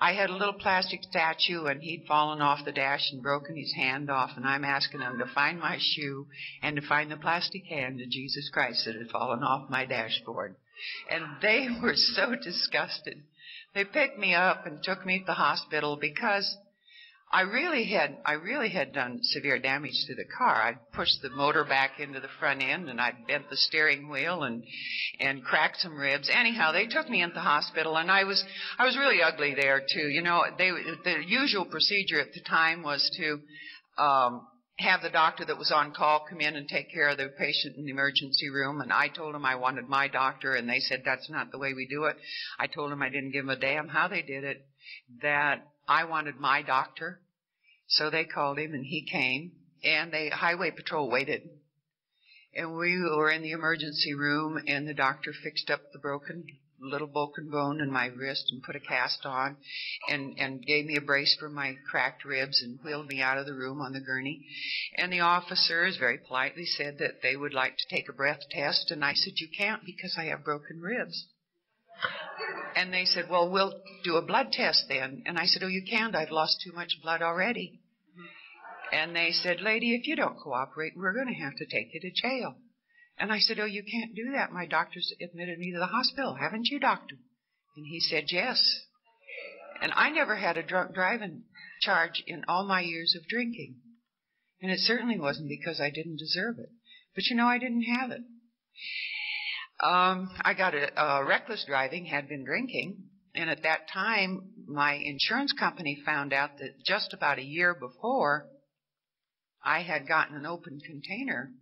I had a little plastic statue and he'd fallen off the dash and broken his hand off and I'm asking him to find my shoe and to find the plastic hand of Jesus Christ that had fallen off my dashboard. And they were so disgusted. They picked me up and took me to the hospital because I really had I really had done severe damage to the car. I pushed the motor back into the front end and I bent the steering wheel and and cracked some ribs. Anyhow, they took me into the hospital and I was I was really ugly there too. You know, they the usual procedure at the time was to um have the doctor that was on call come in and take care of the patient in the emergency room. And I told them I wanted my doctor, and they said that's not the way we do it. I told them I didn't give them a damn how they did it. That I wanted my doctor. So they called him and he came and the highway patrol waited. And we were in the emergency room and the doctor fixed up the broken little broken bone in my wrist and put a cast on and and gave me a brace for my cracked ribs and wheeled me out of the room on the gurney and the officers very politely said that they would like to take a breath test and I said you can't because I have broken ribs and they said, well, we'll do a blood test then. And I said, oh, you can't. I've lost too much blood already. And they said, lady, if you don't cooperate, we're going to have to take you to jail. And I said, oh, you can't do that. My doctor's admitted me to the hospital. Haven't you, doctor? And he said, yes. And I never had a drunk driving charge in all my years of drinking. And it certainly wasn't because I didn't deserve it. But you know, I didn't have it. Um, I got a, a reckless driving, had been drinking, and at that time, my insurance company found out that just about a year before, I had gotten an open container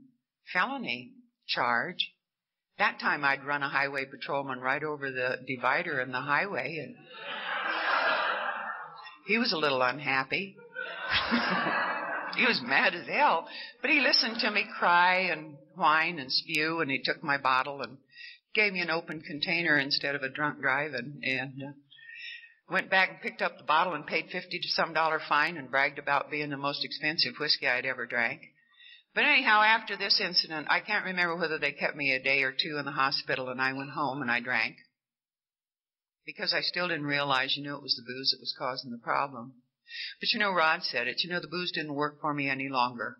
felony charge That time I'd run a highway patrolman right over the divider in the highway and he was a little unhappy. he was mad as hell, but he listened to me cry and whine and spew and he took my bottle and gave me an open container instead of a drunk driving and uh, went back and picked up the bottle and paid fifty to some dollar fine and bragged about being the most expensive whiskey I'd ever drank. But anyhow, after this incident, I can't remember whether they kept me a day or two in the hospital and I went home and I drank. Because I still didn't realize, you know, it was the booze that was causing the problem. But you know, Rod said it. You know, the booze didn't work for me any longer.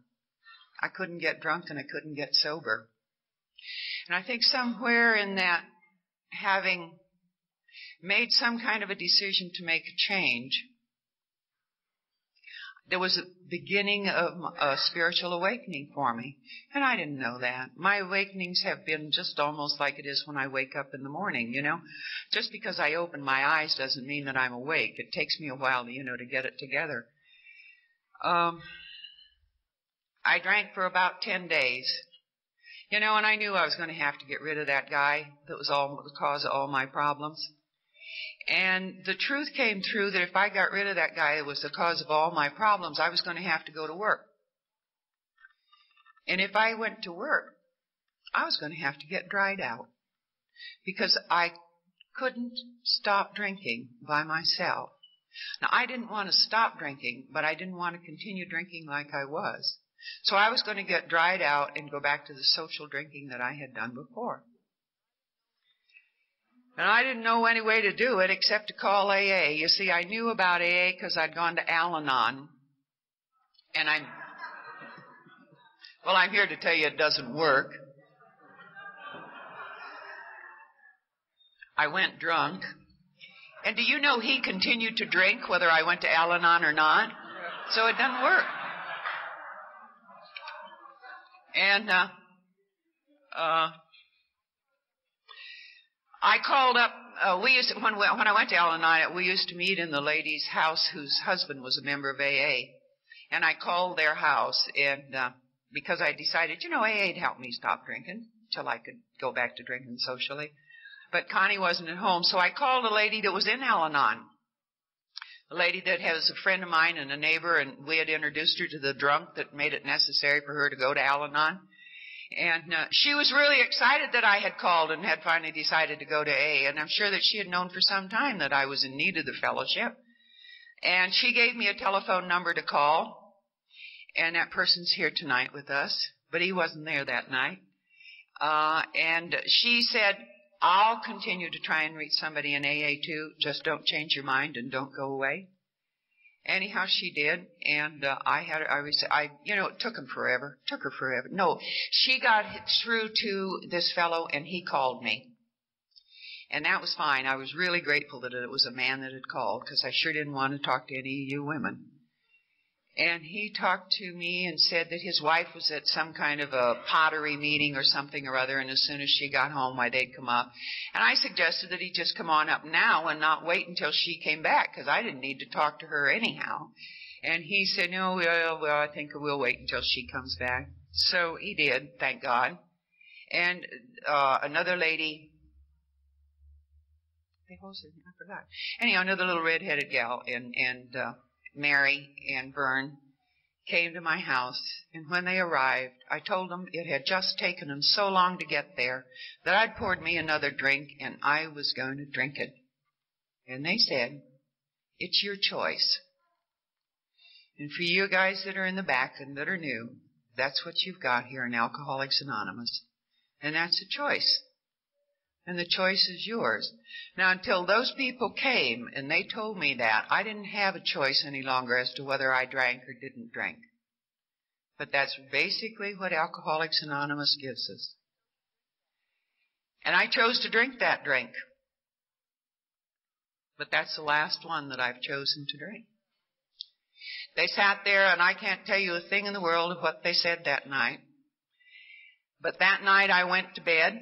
I couldn't get drunk and I couldn't get sober. And I think somewhere in that, having made some kind of a decision to make a change, there was a beginning of a spiritual awakening for me. And I didn't know that. My awakenings have been just almost like it is when I wake up in the morning, you know. Just because I open my eyes doesn't mean that I'm awake. It takes me a while, you know, to get it together. Um, I drank for about 10 days. You know, and I knew I was going to have to get rid of that guy that was all the cause of all my problems. And the truth came through that if I got rid of that guy that was the cause of all my problems, I was going to have to go to work. And if I went to work, I was going to have to get dried out because I couldn't stop drinking by myself. Now, I didn't want to stop drinking, but I didn't want to continue drinking like I was. So I was going to get dried out and go back to the social drinking that I had done before. And I didn't know any way to do it except to call AA. You see, I knew about AA because I'd gone to Al Anon. And I'm, well, I'm here to tell you it doesn't work. I went drunk. And do you know he continued to drink whether I went to Al Anon or not? So it doesn't work. And, uh, uh, I called up. Uh, we used to, when we, when I went to Al-Anon, we used to meet in the lady's house whose husband was a member of AA, and I called their house and uh, because I decided, you know, AA'd help me stop drinking till I could go back to drinking socially. But Connie wasn't at home, so I called a lady that was in Al-Anon. A lady that has a friend of mine and a neighbor, and we had introduced her to the drunk that made it necessary for her to go to Al-Anon. And uh, she was really excited that I had called and had finally decided to go to A. And I'm sure that she had known for some time that I was in need of the fellowship. And she gave me a telephone number to call. And that person's here tonight with us, but he wasn't there that night. Uh, and she said, I'll continue to try and reach somebody in AA too. Just don't change your mind and don't go away. Anyhow, she did, and uh, I had I was I you know it took him forever, took her forever. No, she got through to this fellow, and he called me, and that was fine. I was really grateful that it was a man that had called because I sure didn't want to talk to any of you women. And he talked to me and said that his wife was at some kind of a pottery meeting or something or other, and as soon as she got home, why they'd come up. And I suggested that he just come on up now and not wait until she came back, because I didn't need to talk to her anyhow. And he said, no, well, well, I think we'll wait until she comes back. So he did, thank God. And uh, another lady, I forgot. Anyhow, another little red-headed gal, and and uh, Mary and Vern came to my house, and when they arrived, I told them it had just taken them so long to get there that I'd poured me another drink and I was going to drink it. And they said, It's your choice. And for you guys that are in the back and that are new, that's what you've got here in Alcoholics Anonymous. And that's a choice and the choice is yours. Now, until those people came and they told me that, I didn't have a choice any longer as to whether I drank or didn't drink. But that's basically what Alcoholics Anonymous gives us. And I chose to drink that drink. But that's the last one that I've chosen to drink. They sat there and I can't tell you a thing in the world of what they said that night. But that night I went to bed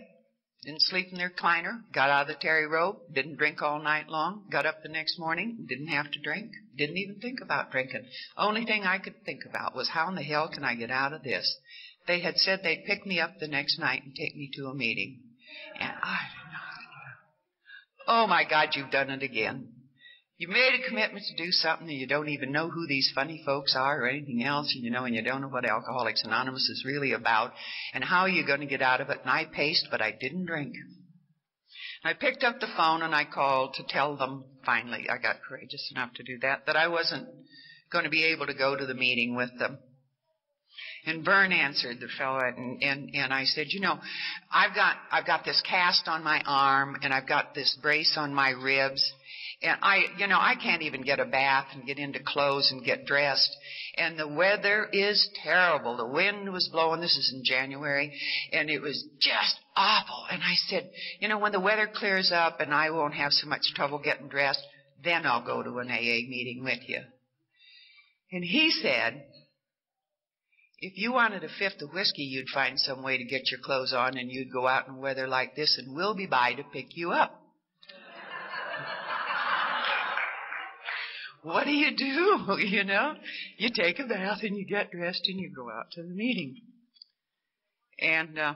didn't sleep in the recliner, got out of the terry robe, didn't drink all night long, got up the next morning, didn't have to drink, didn't even think about drinking. Only thing I could think about was how in the hell can I get out of this? They had said they'd pick me up the next night and take me to a meeting. And I, did not. oh my God, you've done it again. You made a commitment to do something and you don't even know who these funny folks are or anything else, and you know, and you don't know what Alcoholics Anonymous is really about and how you're going to get out of it. And I paced, but I didn't drink. I picked up the phone and I called to tell them, finally, I got courageous enough to do that, that I wasn't going to be able to go to the meeting with them. And Vern answered the fellow, and, and, and I said, you know, I've got, I've got this cast on my arm, and I've got this brace on my ribs, and I, you know, I can't even get a bath and get into clothes and get dressed. And the weather is terrible. The wind was blowing. This is in January. And it was just awful. And I said, you know, when the weather clears up and I won't have so much trouble getting dressed, then I'll go to an AA meeting with you. And he said, if you wanted a fifth of whiskey, you'd find some way to get your clothes on and you'd go out in weather like this and we'll be by to pick you up. What do you do? You know, you take a bath and you get dressed and you go out to the meeting. And uh,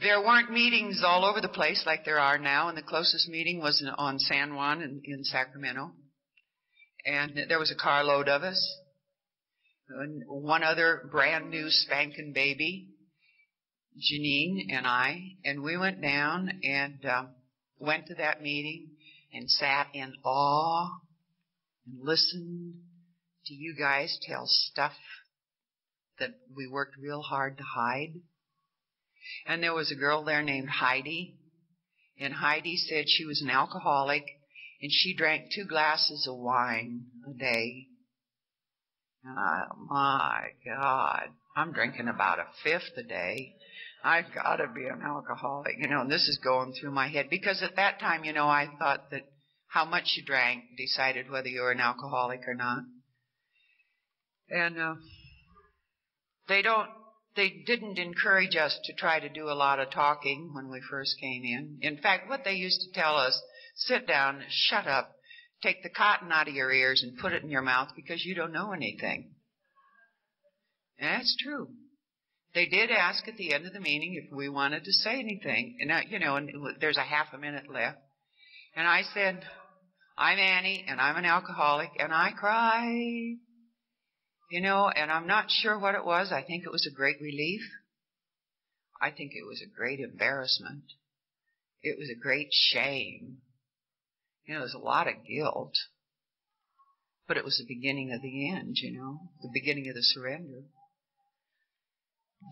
there weren't meetings all over the place like there are now, and the closest meeting was on San Juan in, in Sacramento. And there was a carload of us. And one other brand new spanking baby, Janine and I, and we went down and um, went to that meeting and sat in awe and listened to you guys tell stuff that we worked real hard to hide. And there was a girl there named Heidi, and Heidi said she was an alcoholic and she drank two glasses of wine a day. Oh my God, I'm drinking about a fifth a day. I've got to be an alcoholic, you know, and this is going through my head because at that time, you know, I thought that how much you drank decided whether you were an alcoholic or not. And uh, they don't, they didn't encourage us to try to do a lot of talking when we first came in. In fact, what they used to tell us, sit down, shut up, take the cotton out of your ears and put it in your mouth because you don't know anything. And that's true. They did ask at the end of the meeting if we wanted to say anything, and you know, and there's a half a minute left, and I said, I'm Annie and I'm an alcoholic and I cried. You know, and I'm not sure what it was. I think it was a great relief. I think it was a great embarrassment. It was a great shame. You know, there's a lot of guilt. But it was the beginning of the end, you know, the beginning of the surrender.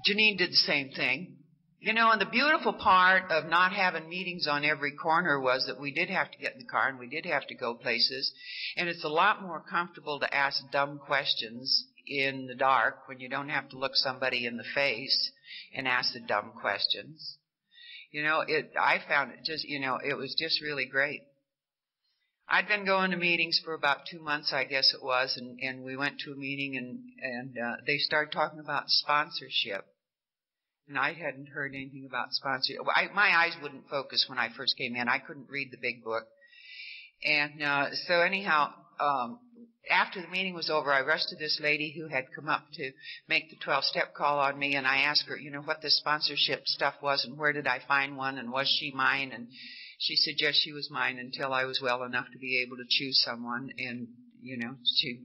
Janine did the same thing. You know, and the beautiful part of not having meetings on every corner was that we did have to get in the car and we did have to go places. And it's a lot more comfortable to ask dumb questions in the dark when you don't have to look somebody in the face and ask the dumb questions. You know, it, I found it just, you know, it was just really great. I'd been going to meetings for about two months, I guess it was, and, and we went to a meeting and, and, uh, they started talking about sponsorship and I hadn't heard anything about sponsorship. I, my eyes wouldn't focus when I first came in. I couldn't read the big book. And uh, so anyhow, um, after the meeting was over, I rushed to this lady who had come up to make the 12-step call on me, and I asked her, you know, what this sponsorship stuff was and where did I find one and was she mine? And she said, yes, she was mine until I was well enough to be able to choose someone, and you know, she,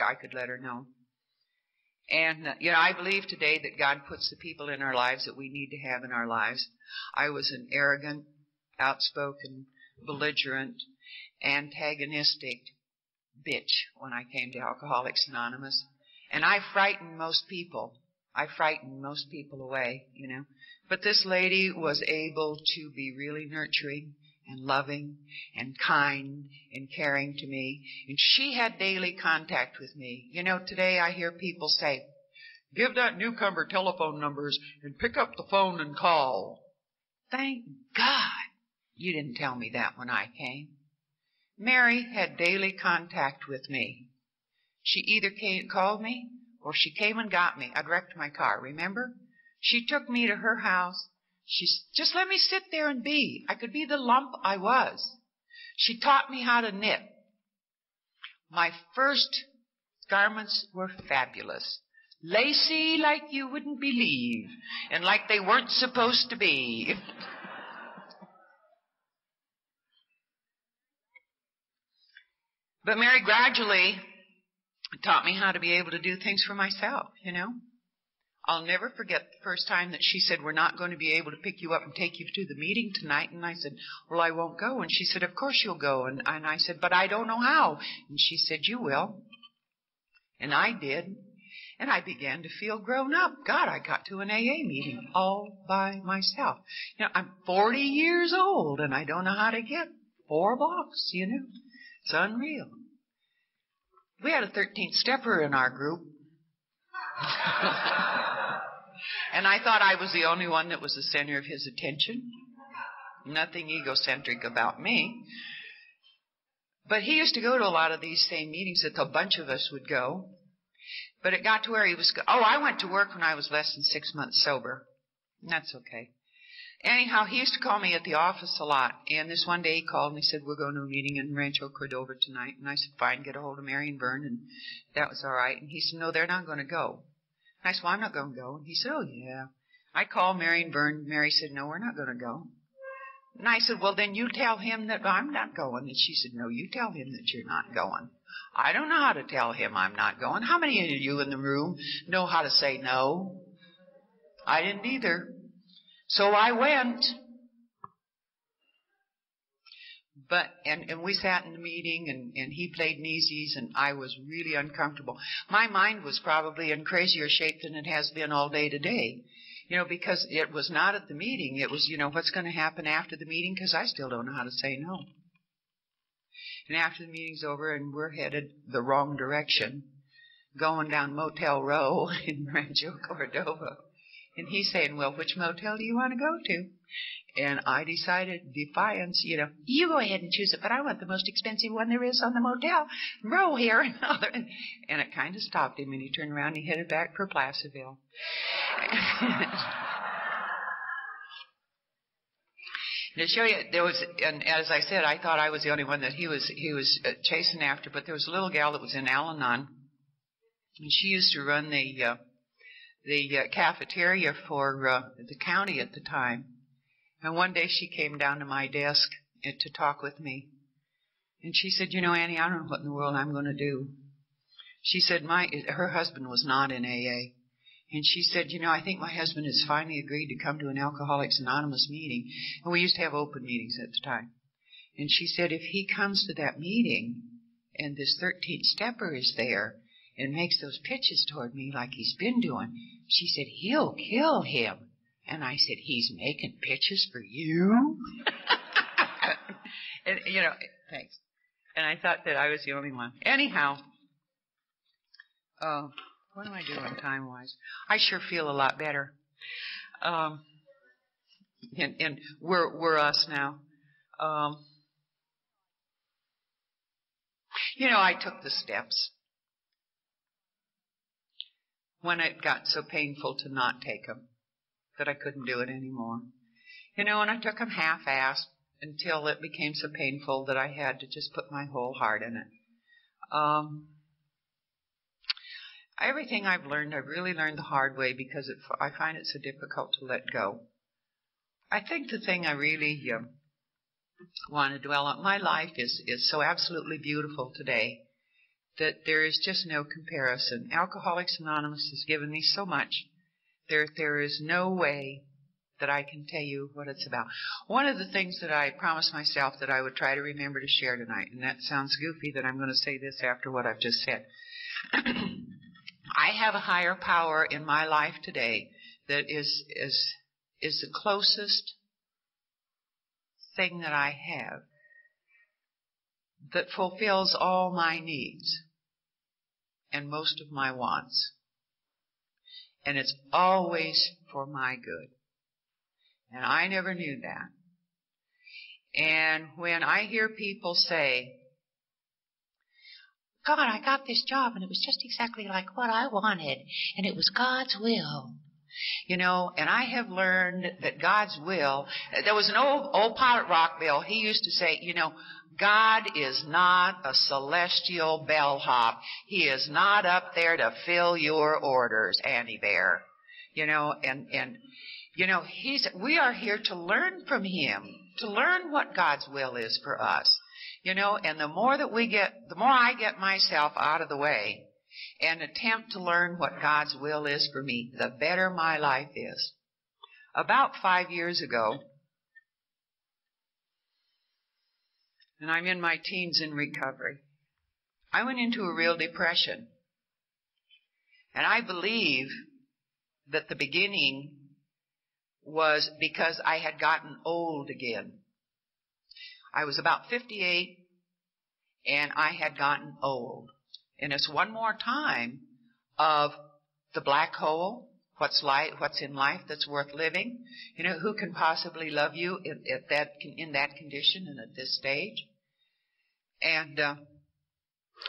I could let her know. And, uh, you know, I believe today that God puts the people in our lives that we need to have in our lives. I was an arrogant, outspoken, belligerent, antagonistic bitch when I came to Alcoholics Anonymous. And I frightened most people. I frightened most people away, you know. But this lady was able to be really nurturing and loving and kind and caring to me. And she had daily contact with me. You know, today I hear people say, give that newcomer telephone numbers and pick up the phone and call. Thank God you didn't tell me that when I came. Mary had daily contact with me. She either came, called me or she came and got me. I'd wrecked my car, remember? She took me to her house she just let me sit there and be. I could be the lump I was. She taught me how to knit. My first garments were fabulous. Lacy like you wouldn't believe, and like they weren't supposed to be. but Mary gradually taught me how to be able to do things for myself, you know? I'll never forget the first time that she said, We're not going to be able to pick you up and take you to the meeting tonight. And I said, Well, I won't go. And she said, Of course you'll go. And, and I said, But I don't know how. And she said, You will. And I did. And I began to feel grown up. God, I got to an AA meeting all by myself. You know, I'm 40 years old and I don't know how to get four blocks, you know. It's unreal. We had a 13th stepper in our group. and I thought I was the only one that was the center of his attention. Nothing egocentric about me. But he used to go to a lot of these same meetings that a bunch of us would go. But it got to where he was, oh, I went to work when I was less than six months sober. That's okay. Anyhow, he used to call me at the office a lot. And this one day he called and he said, We're going to a meeting in Rancho Cordova tonight. And I said, Fine, get a hold of Mary and Vern. And that was all right. And he said, No, they're not going to go. I said, Well, I'm not going to go. And he said, Oh, yeah. I called Mary and Vern. Mary said, No, we're not going to go. And I said, Well, then you tell him that I'm not going. And she said, No, you tell him that you're not going. I don't know how to tell him I'm not going. How many of you in the room know how to say no? I didn't either. So I went. But and, and we sat in the meeting and, and he played kneesies and I was really uncomfortable. My mind was probably in crazier shape than it has been all day today. You know, because it was not at the meeting. It was, you know, what's going to happen after the meeting because I still don't know how to say no. And after the meeting's over and we're headed the wrong direction, going down Motel Row in Rancho Cordova. And he's saying, well, which motel do you want to go to? And I decided, defiance, you know, you go ahead and choose it, but I want the most expensive one there is on the motel row here. and and it kind of stopped him, and he turned around and he headed back for Placerville. to show you, there was, and as I said, I thought I was the only one that he was he was uh, chasing after. But there was a little gal that was in Al-Anon, and she used to run the uh, the uh, cafeteria for uh, the county at the time. And one day she came down to my desk uh, to talk with me, and she said, "You know, Annie, I don't know what in the world I'm going to do." She said, "My her husband was not in AA." And she said, You know, I think my husband has finally agreed to come to an Alcoholics Anonymous meeting. And we used to have open meetings at the time. And she said, If he comes to that meeting and this 13th stepper is there and makes those pitches toward me like he's been doing, she said, He'll kill him. And I said, He's making pitches for you? and, you know, thanks. And I thought that I was the only one. Anyhow, uh, what am I doing time wise? I sure feel a lot better. Um, and, and we're we're us now. Um, you know, I took the steps when it got so painful to not take them that I couldn't do it anymore. You know, and I took them half-assed until it became so painful that I had to just put my whole heart in it. Um, everything I've learned, I've really learned the hard way because it, I find it so difficult to let go. I think the thing I really uh, want to dwell on, my life is, is so absolutely beautiful today that there is just no comparison. Alcoholics Anonymous has given me so much. There, there is no way that I can tell you what it's about. One of the things that I promised myself that I would try to remember to share tonight, and that sounds goofy that I'm going to say this after what I've just said. I have a higher power in my life today that is is is the closest thing that I have that fulfills all my needs and most of my wants. And it's always for my good. And I never knew that. And when I hear people say, God, I got this job and it was just exactly like what I wanted and it was God's will. You know, and I have learned that God's will, there was an old, old pilot rock he used to say, you know, God is not a celestial bellhop. He is not up there to fill your orders, Annie B. You know, and, and, you know, he's, we are here to learn from him, to learn what God's will is for us. You know, and the more that we get, the more I get myself out of the way and attempt to learn what God's will is for me, the better my life is. About five years ago, and I'm in my teens in recovery, I went into a real depression. And I believe that the beginning was because I had gotten old again. I was about 58 and I had gotten old. And it's one more time of the black hole, what's life, what's in life that's worth living. You know, who can possibly love you in, at that, in that condition and at this stage? And, uh,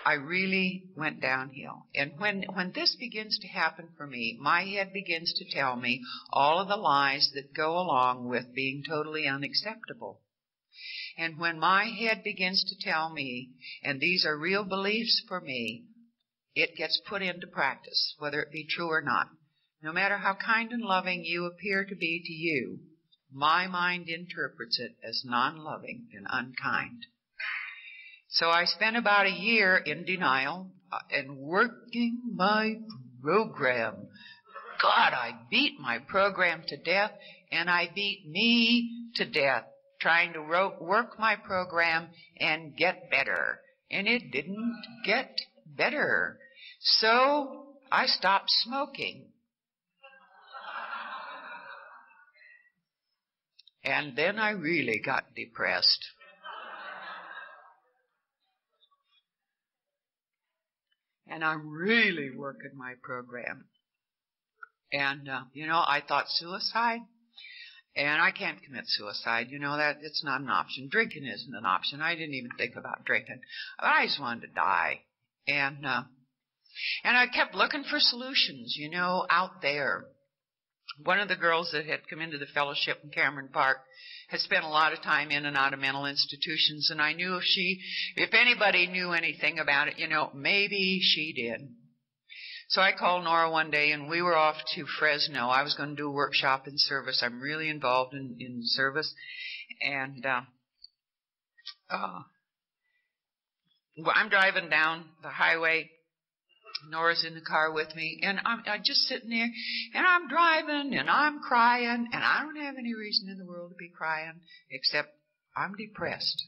I really went downhill. And when, when this begins to happen for me, my head begins to tell me all of the lies that go along with being totally unacceptable. And when my head begins to tell me, and these are real beliefs for me, it gets put into practice, whether it be true or not. No matter how kind and loving you appear to be to you, my mind interprets it as non-loving and unkind. So I spent about a year in denial uh, and working my program. God, I beat my program to death and I beat me to death trying to ro- work my program and get better. And it didn't get better. So I stopped smoking. And then I really got depressed. and I'm really working my program. And, uh, you know, I thought suicide, and I can't commit suicide. You know, that it's not an option. Drinking isn't an option. I didn't even think about drinking. I just wanted to die. And, uh, and I kept looking for solutions, you know, out there. One of the girls that had come into the fellowship in Cameron Park had spent a lot of time in and out of mental institutions, and I knew if she, if anybody knew anything about it, you know, maybe she did. So I called Nora one day, and we were off to Fresno. I was going to do a workshop in service. I'm really involved in, in service, and uh, uh, well, I'm driving down the highway Nora's in the car with me, and I'm, I'm just sitting there, and I'm driving, and I'm crying, and I don't have any reason in the world to be crying, except I'm depressed.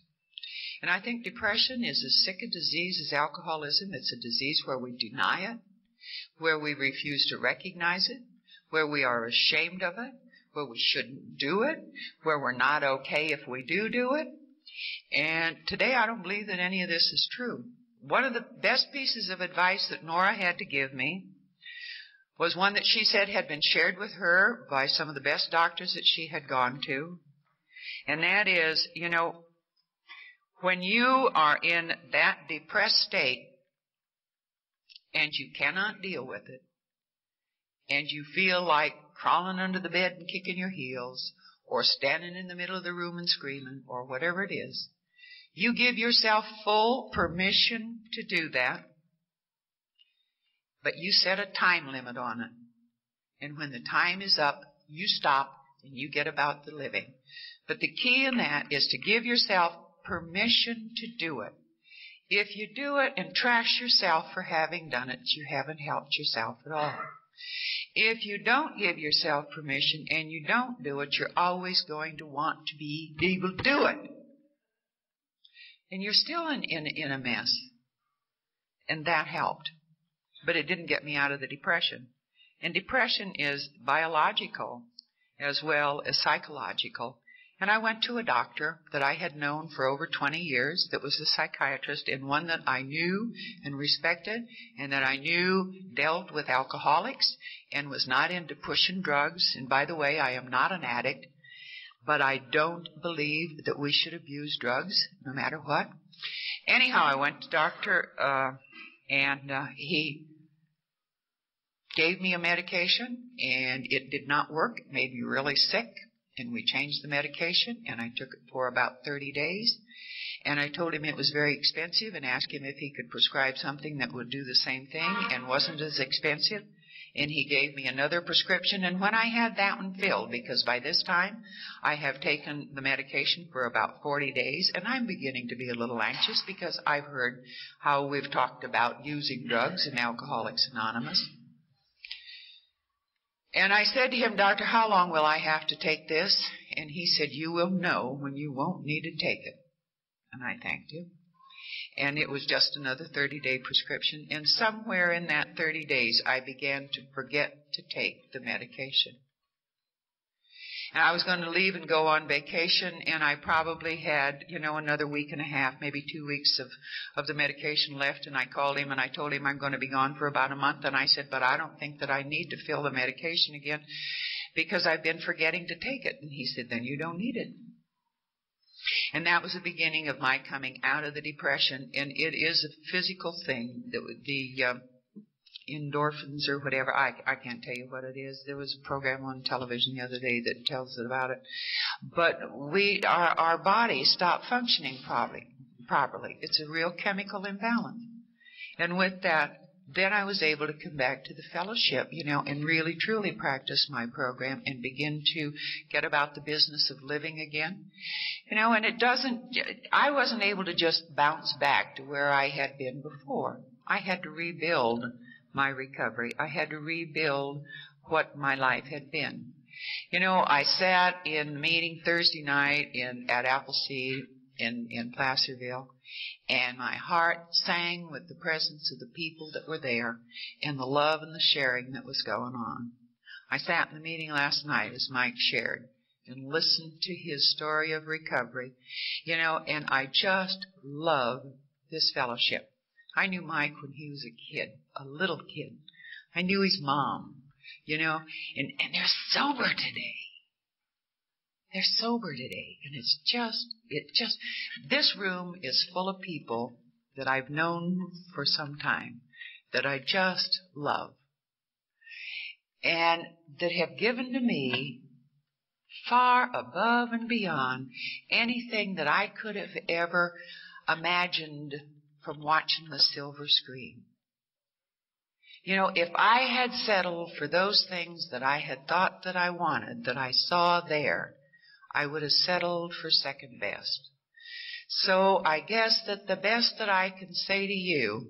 And I think depression is as sick a disease as alcoholism. It's a disease where we deny it, where we refuse to recognize it, where we are ashamed of it, where we shouldn't do it, where we're not okay if we do do it. And today I don't believe that any of this is true one of the best pieces of advice that Nora had to give me was one that she said had been shared with her by some of the best doctors that she had gone to. And that is, you know, when you are in that depressed state and you cannot deal with it, and you feel like crawling under the bed and kicking your heels, or standing in the middle of the room and screaming, or whatever it is, you give yourself full permission to do that, but you set a time limit on it. And when the time is up, you stop and you get about the living. But the key in that is to give yourself permission to do it. If you do it and trash yourself for having done it, you haven't helped yourself at all. If you don't give yourself permission and you don't do it, you're always going to want to be able to do it and you're still in, in, in a mess. And that helped. But it didn't get me out of the depression. And depression is biological as well as psychological. And I went to a doctor that I had known for over 20 years that was a psychiatrist and one that I knew and respected and that I knew dealt with alcoholics and was not into pushing drugs. And by the way, I am not an addict but I don't believe that we should abuse drugs, no matter what. Anyhow, I went to doctor, uh, and uh, he gave me a medication, and it did not work. It made me really sick, and we changed the medication, and I took it for about 30 days. And I told him it was very expensive and asked him if he could prescribe something that would do the same thing and wasn't as expensive. and he gave me another prescription. And when I had that one filled, because by this time I have taken the medication for about 40 days, and I'm beginning to be a little anxious because I've heard how we've talked about using drugs in Alcoholics Anonymous. And I said to him, Doctor, how long will I have to take this? And he said, You will know when you won't need to take it. And I thanked him and it was just another 30 day prescription. And somewhere in that 30 days, I began to forget to take the medication. And I was going to leave and go on vacation, and I probably had, you know, another week and a half, maybe two weeks of, of the medication left. And I called him and I told him I'm going to be gone for about a month. And I said, but I don't think that I need to fill the medication again because I've been forgetting to take it. And he said, then you don't need it. And that was the beginning of my coming out of the depression. And it is a physical thing. The, the uh, endorphins or whatever. I, I can't tell you what it is. There was a program on television the other day that tells about it. But we, our, our bodies stop functioning properly. Properly. It's a real chemical imbalance. And with that, then I was able to come back to the fellowship, you know, and really truly practice my program and begin to get about the business of living again. You know, and it doesn't, I wasn't able to just bounce back to where I had been before. I had to rebuild my recovery. I had to rebuild what my life had been. You know, I sat in the meeting Thursday night in, at Appleseed in, in Placerville and my heart sang with the presence of the people that were there and the love and the sharing that was going on. I sat in the meeting last night as Mike shared and listened to his story of recovery, you know, and I just love this fellowship. I knew Mike when he was a kid, a little kid. I knew his mom, you know, and, and they're sober today. They're sober today. And it's just, it just, this room is full of people that I've known for some time that I just love. And that have given to me far above and beyond anything that I could have ever imagined from watching the silver screen. You know, if I had settled for those things that I had thought that I wanted, that I saw there, I would have settled for second best. So I guess that the best that I can say to you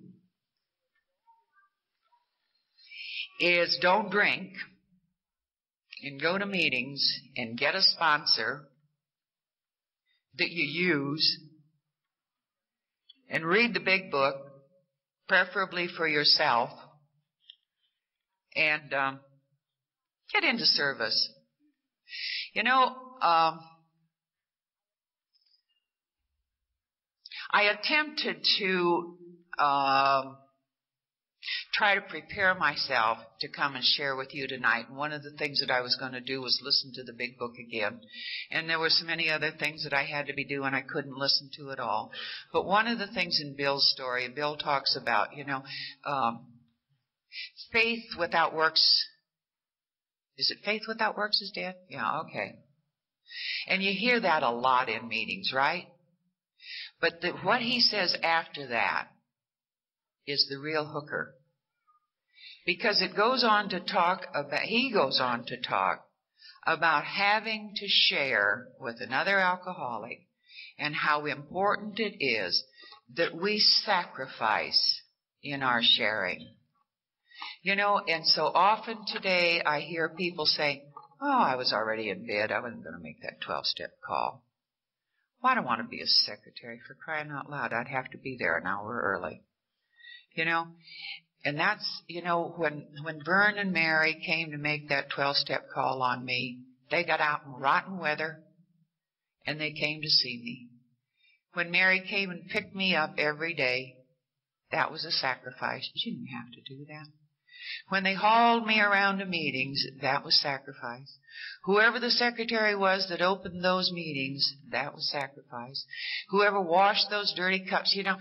is don't drink and go to meetings and get a sponsor that you use and read the big book, preferably for yourself, and um, get into service. You know, um, I attempted to um, try to prepare myself to come and share with you tonight. One of the things that I was going to do was listen to the big book again. And there were so many other things that I had to be doing I couldn't listen to at all. But one of the things in Bill's story, Bill talks about, you know, um, faith without works. Is it faith without works is dead? Yeah, okay. And you hear that a lot in meetings, right? But the, what he says after that is the real hooker. Because it goes on to talk about, he goes on to talk about having to share with another alcoholic and how important it is that we sacrifice in our sharing. You know, and so often today I hear people say, Oh, I was already in bed. I wasn't going to make that 12 step call. Well, I don't want to be a secretary for crying out loud. I'd have to be there an hour early. You know? And that's, you know, when, when Vern and Mary came to make that 12 step call on me, they got out in rotten weather and they came to see me. When Mary came and picked me up every day, that was a sacrifice. She didn't have to do that. When they hauled me around to meetings, that was sacrifice. Whoever the secretary was that opened those meetings, that was sacrifice. Whoever washed those dirty cups, you know.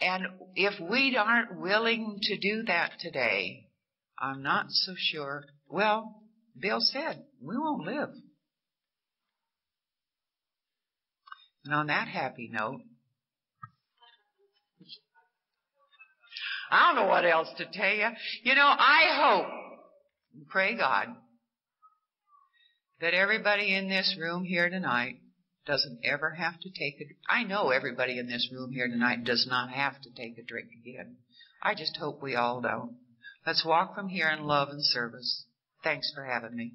And if we aren't willing to do that today, I'm not so sure. Well, Bill said, we won't live. And on that happy note, I don't know what else to tell you. You know, I hope and pray God that everybody in this room here tonight doesn't ever have to take a I know everybody in this room here tonight does not have to take a drink again. I just hope we all don't. Let's walk from here in love and service. Thanks for having me.